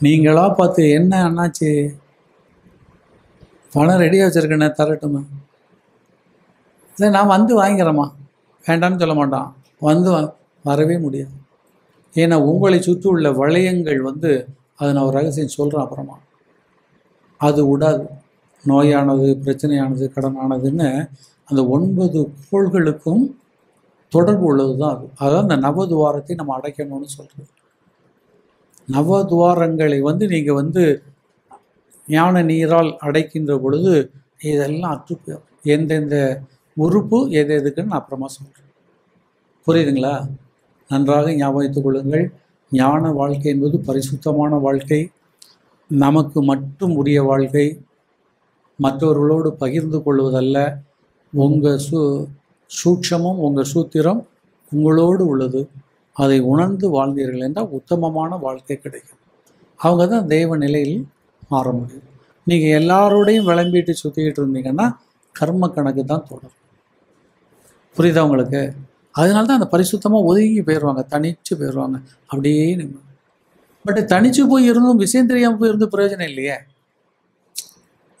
நீங்களா பார்த்து என்ன அண்ணாச்சு? பணம் ரெடியாக வச்சுருக்கேண்ணே தரட்டுமா? சரி நான் வந்து வாங்கிக்கிறேம்மா. வேண்டாம்னு சொல்ல மாட்டான். வந்து வரவே முடியாது. ஏன்னா உங்களை சுற்றி உள்ள வளையங்கள் வந்து அதை நான் ஒரு ரகசியம் சொல்கிறேன் அப்புறமா. அது விடாது நோயானது பிரச்சனையானது கடனானதுன்னு அந்த ஒன்பது கோள்களுக்கும் தொடர்பு உள்ளது தான் அது. அதான் அந்த நவதுவாரத்தை நம்ம அடைக்கணும்னு சொல்கிறது நவதுவாரங்களை வந்து நீங்கள் வந்து ஞான நீரால் அடைக்கின்ற பொழுது இதெல்லாம் அற்று எந்தெந்த உறுப்பு எது எதுக்குன்னு நான் அப்புறமா சொல்கிறேன் புரியுதுங்களா? நன்றாக ஞாபகத்துக் கொள்ளுங்கள். ஞான வாழ்க்கை என்பது பரிசுத்தமான வாழ்க்கை. நமக்கு மட்டும் உரிய வாழ்க்கை. மற்றவர்களோடு பகிர்ந்து கொள்வதல்ல. உங்கள் சு சூட்சமும் உங்கள் சூத்திரம் உங்களோடு உள்ளது. அதை உணர்ந்து வாழ்ந்தீர்கள் என்றால் உத்தமமான வாழ்க்கை கிடைக்கும். அவங்க தான் தெய்வ நிலையில் மாற முடியும். நீங்கள் எல்லாரோடையும் விளம்பிட்டு சுற்றிக்கிட்டு இருந்தீங்கன்னா கர்ம கணக்கு தான் தொடரும். புரியுதா உங்களுக்கு? அதனால தான் அந்த பரிசுத்தமாக ஒதுங்கி போயிடுவாங்க தனிச்சு போயிடுவாங்க அப்படியே நிம்ம பட் தனிச்சு போய் இருந்தும் விஷயம் தெரியாமல் போய் இருந்து பிரயோஜனம் இல்லையே.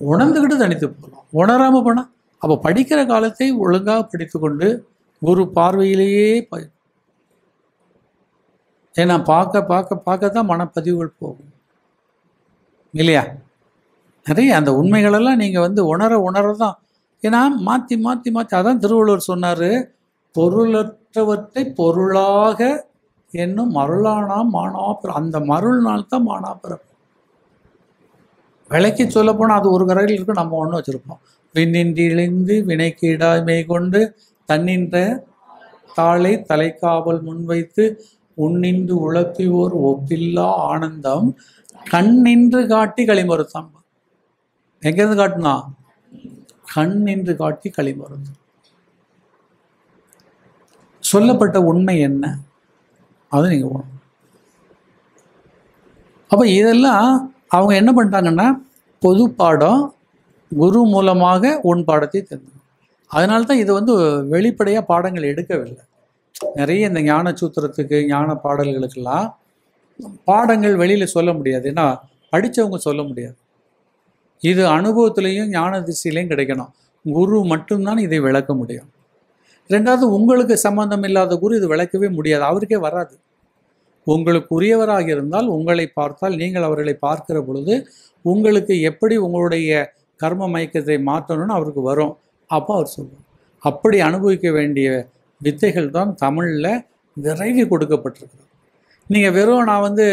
உணர்ந்துக்கிட்டு தனித்து போகலாம் உணராமல் போனால் அப்போ படிக்கிற காலத்தை ஒழுங்காக படித்துக்கொண்டு குரு பார்வையிலேயே ப ஏன்னா பார்க்க பார்க்க பார்க்க தான் மனப்பதிவுகள் போகும். இல்லையா? நிறைய அந்த உண்மைகளெல்லாம் நீங்கள் வந்து உணர உணர தான் ஏன்னா மாற்றி மாற்றி மாற்றி அதான் திருவள்ளுவர் சொன்னார் பொருளற்றவற்றை பொருளாக என்னும் மருளானா மானாப்பிற அந்த மருள்னால் தான் மானாப்பிறப்பு விலைக்கு சொல்ல போனால் அது ஒரு கரையில் இருக்கு நம்ம ஒன்று வச்சுருப்போம். விண்ணின்றி இழிந்து வினைக்கு இடாமை கொண்டு தன்னின்ற தாளை தலைக்காவல் முன்வைத்து உன்னின்று உழப்பிவோர் ஒப்பில்லா ஆனந்தம் கண்ணின்று காட்டி களிமறுத்தான் எங்கேருந்து காட்டுனா? கண் நின்று காட்டி களிமருந்து சொல்லப்பட்ட உண்மை என்ன? அது நீங்கள் போகணும் அப்போ இதெல்லாம் அவங்க என்ன பண்ணிட்டாங்கன்னா பொது பாடம் குரு மூலமாக உன் பாடத்தை தெரிஞ்சு அதனால தான் இது வந்து வெளிப்படையாக பாடங்கள் எடுக்கவில்லை. நிறைய இந்த ஞான சூத்திரத்துக்கு ஞான பாடல்களுக்கெல்லாம் பாடங்கள் வெளியில் சொல்ல முடியாது. ஏன்னா படித்தவங்க சொல்ல முடியாது. இது அனுபவத்திலையும் ஞான திசையிலையும் கிடைக்கணும். குரு மட்டும்தான் இதை விளக்க முடியும். ரெண்டாவது உங்களுக்கு சம்பந்தம் இல்லாத குரு இது விளக்கவே முடியாது. அவருக்கே வராது. உங்களுக்கு உரியவராக இருந்தால் உங்களை பார்த்தால் நீங்கள் அவர்களை பார்க்கிற பொழுது உங்களுக்கு எப்படி உங்களுடைய கர்ம மயக்கத்தை மாற்றணும்னு அவருக்கு வரும். அப்போ அவர் சொல்லுவார் அப்படி அனுபவிக்க வேண்டிய வித்தைகள் தான் தமிழில் விரைவி கொடுக்கப்பட்டிருக்கு நீங்கள் வெறும் நான் வந்து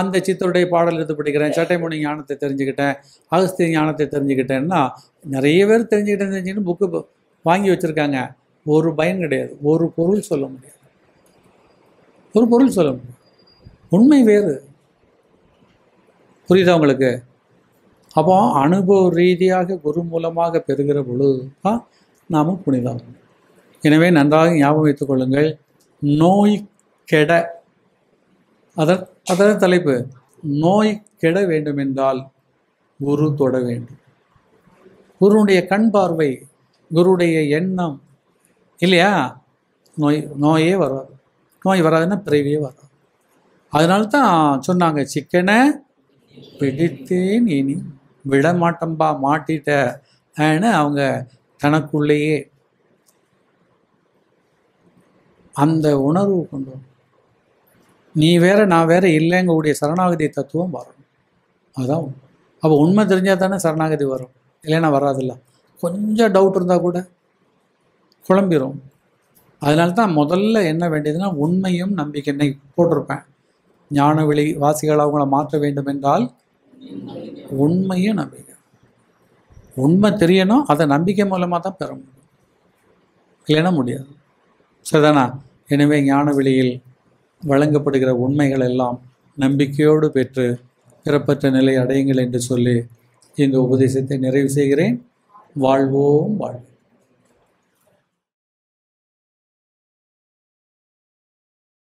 அந்த சித்தருடைய பாடல் எடுத்து படிக்கிறேன் சட்டைமணி ஞானத்தை தெரிஞ்சுக்கிட்டேன் அகஸ்திய ஞானத்தை தெரிஞ்சுக்கிட்டேன்னா நிறைய பேர் தெரிஞ்சுக்கிட்டேன் தெரிஞ்சுக்கிட்டு புக்கு வாங்கி வச்சுருக்காங்க. ஒரு பயன் கிடையாது. ஒரு பொருள் சொல்ல முடியாது. ஒரு பொருள் சொல்ல முடியும் உண்மை வேறு. புரியுதா உங்களுக்கு? அப்போ அனுபவ ரீதியாக குரு மூலமாக பெறுகிற பொழுது தான் நாம் புனிதம் எனவே நன்றாக ஞாபகம் வைத்துக் கொள்ளுங்கள். நோய் கெட அதன் அதன் தலைப்பு. நோய் கெட வேண்டுமென்றால் குரு தொட வேண்டும். குருனுடைய கண் பார்வை குருடைய எண்ணம் இல்லையா? நோய் நோயே வராது. நோய் வராதுன்னா பிறவியே வராது. அதனால தான் சொன்னாங்க சிக்கனை பிடித்தேன் இனி. விடமாட்டம்பா மாட்டிட்ட அவங்க தனக்குள்ளேயே அந்த உணர்வு கொண்டு நீ வேற நான் வேற இல்லைங்கக்கூடிய சரணாகதி தத்துவம் வரணும் அதான் அப்போ உண்மை தெரிஞ்சால் தானே சரணாகதி வரும். இல்லைன்னா வராதில்ல. கொஞ்சம் டவுட் இருந்தால் கூட குழம்பிடும் அதனால தான் முதல்ல என்ன வேண்டியதுன்னா உண்மையும் நம்பிக்கை போட்டிருப்பேன். ஞான வெளி வாசிகள் அவங்கள மாற்ற வேண்டும் என்றால் உண்மையும் நம்பிக்கை உண்மை தெரியணும் அதை நம்பிக்கை மூலமாக தான் பெற முடியும். இல்லைன்னா முடியாது. சரிதானா? எனவே ஞான வெளியில் வழங்கப்படுகிற உண்மைகள் எல்லாம் நம்பிக்கையோடு பெற்று பிறப்பற்ற நிலை அடையுங்கள் என்று சொல்லி இந்த உபதேசத்தை நிறைவு செய்கிறேன். வாழ்வோம் வாழ்வோம்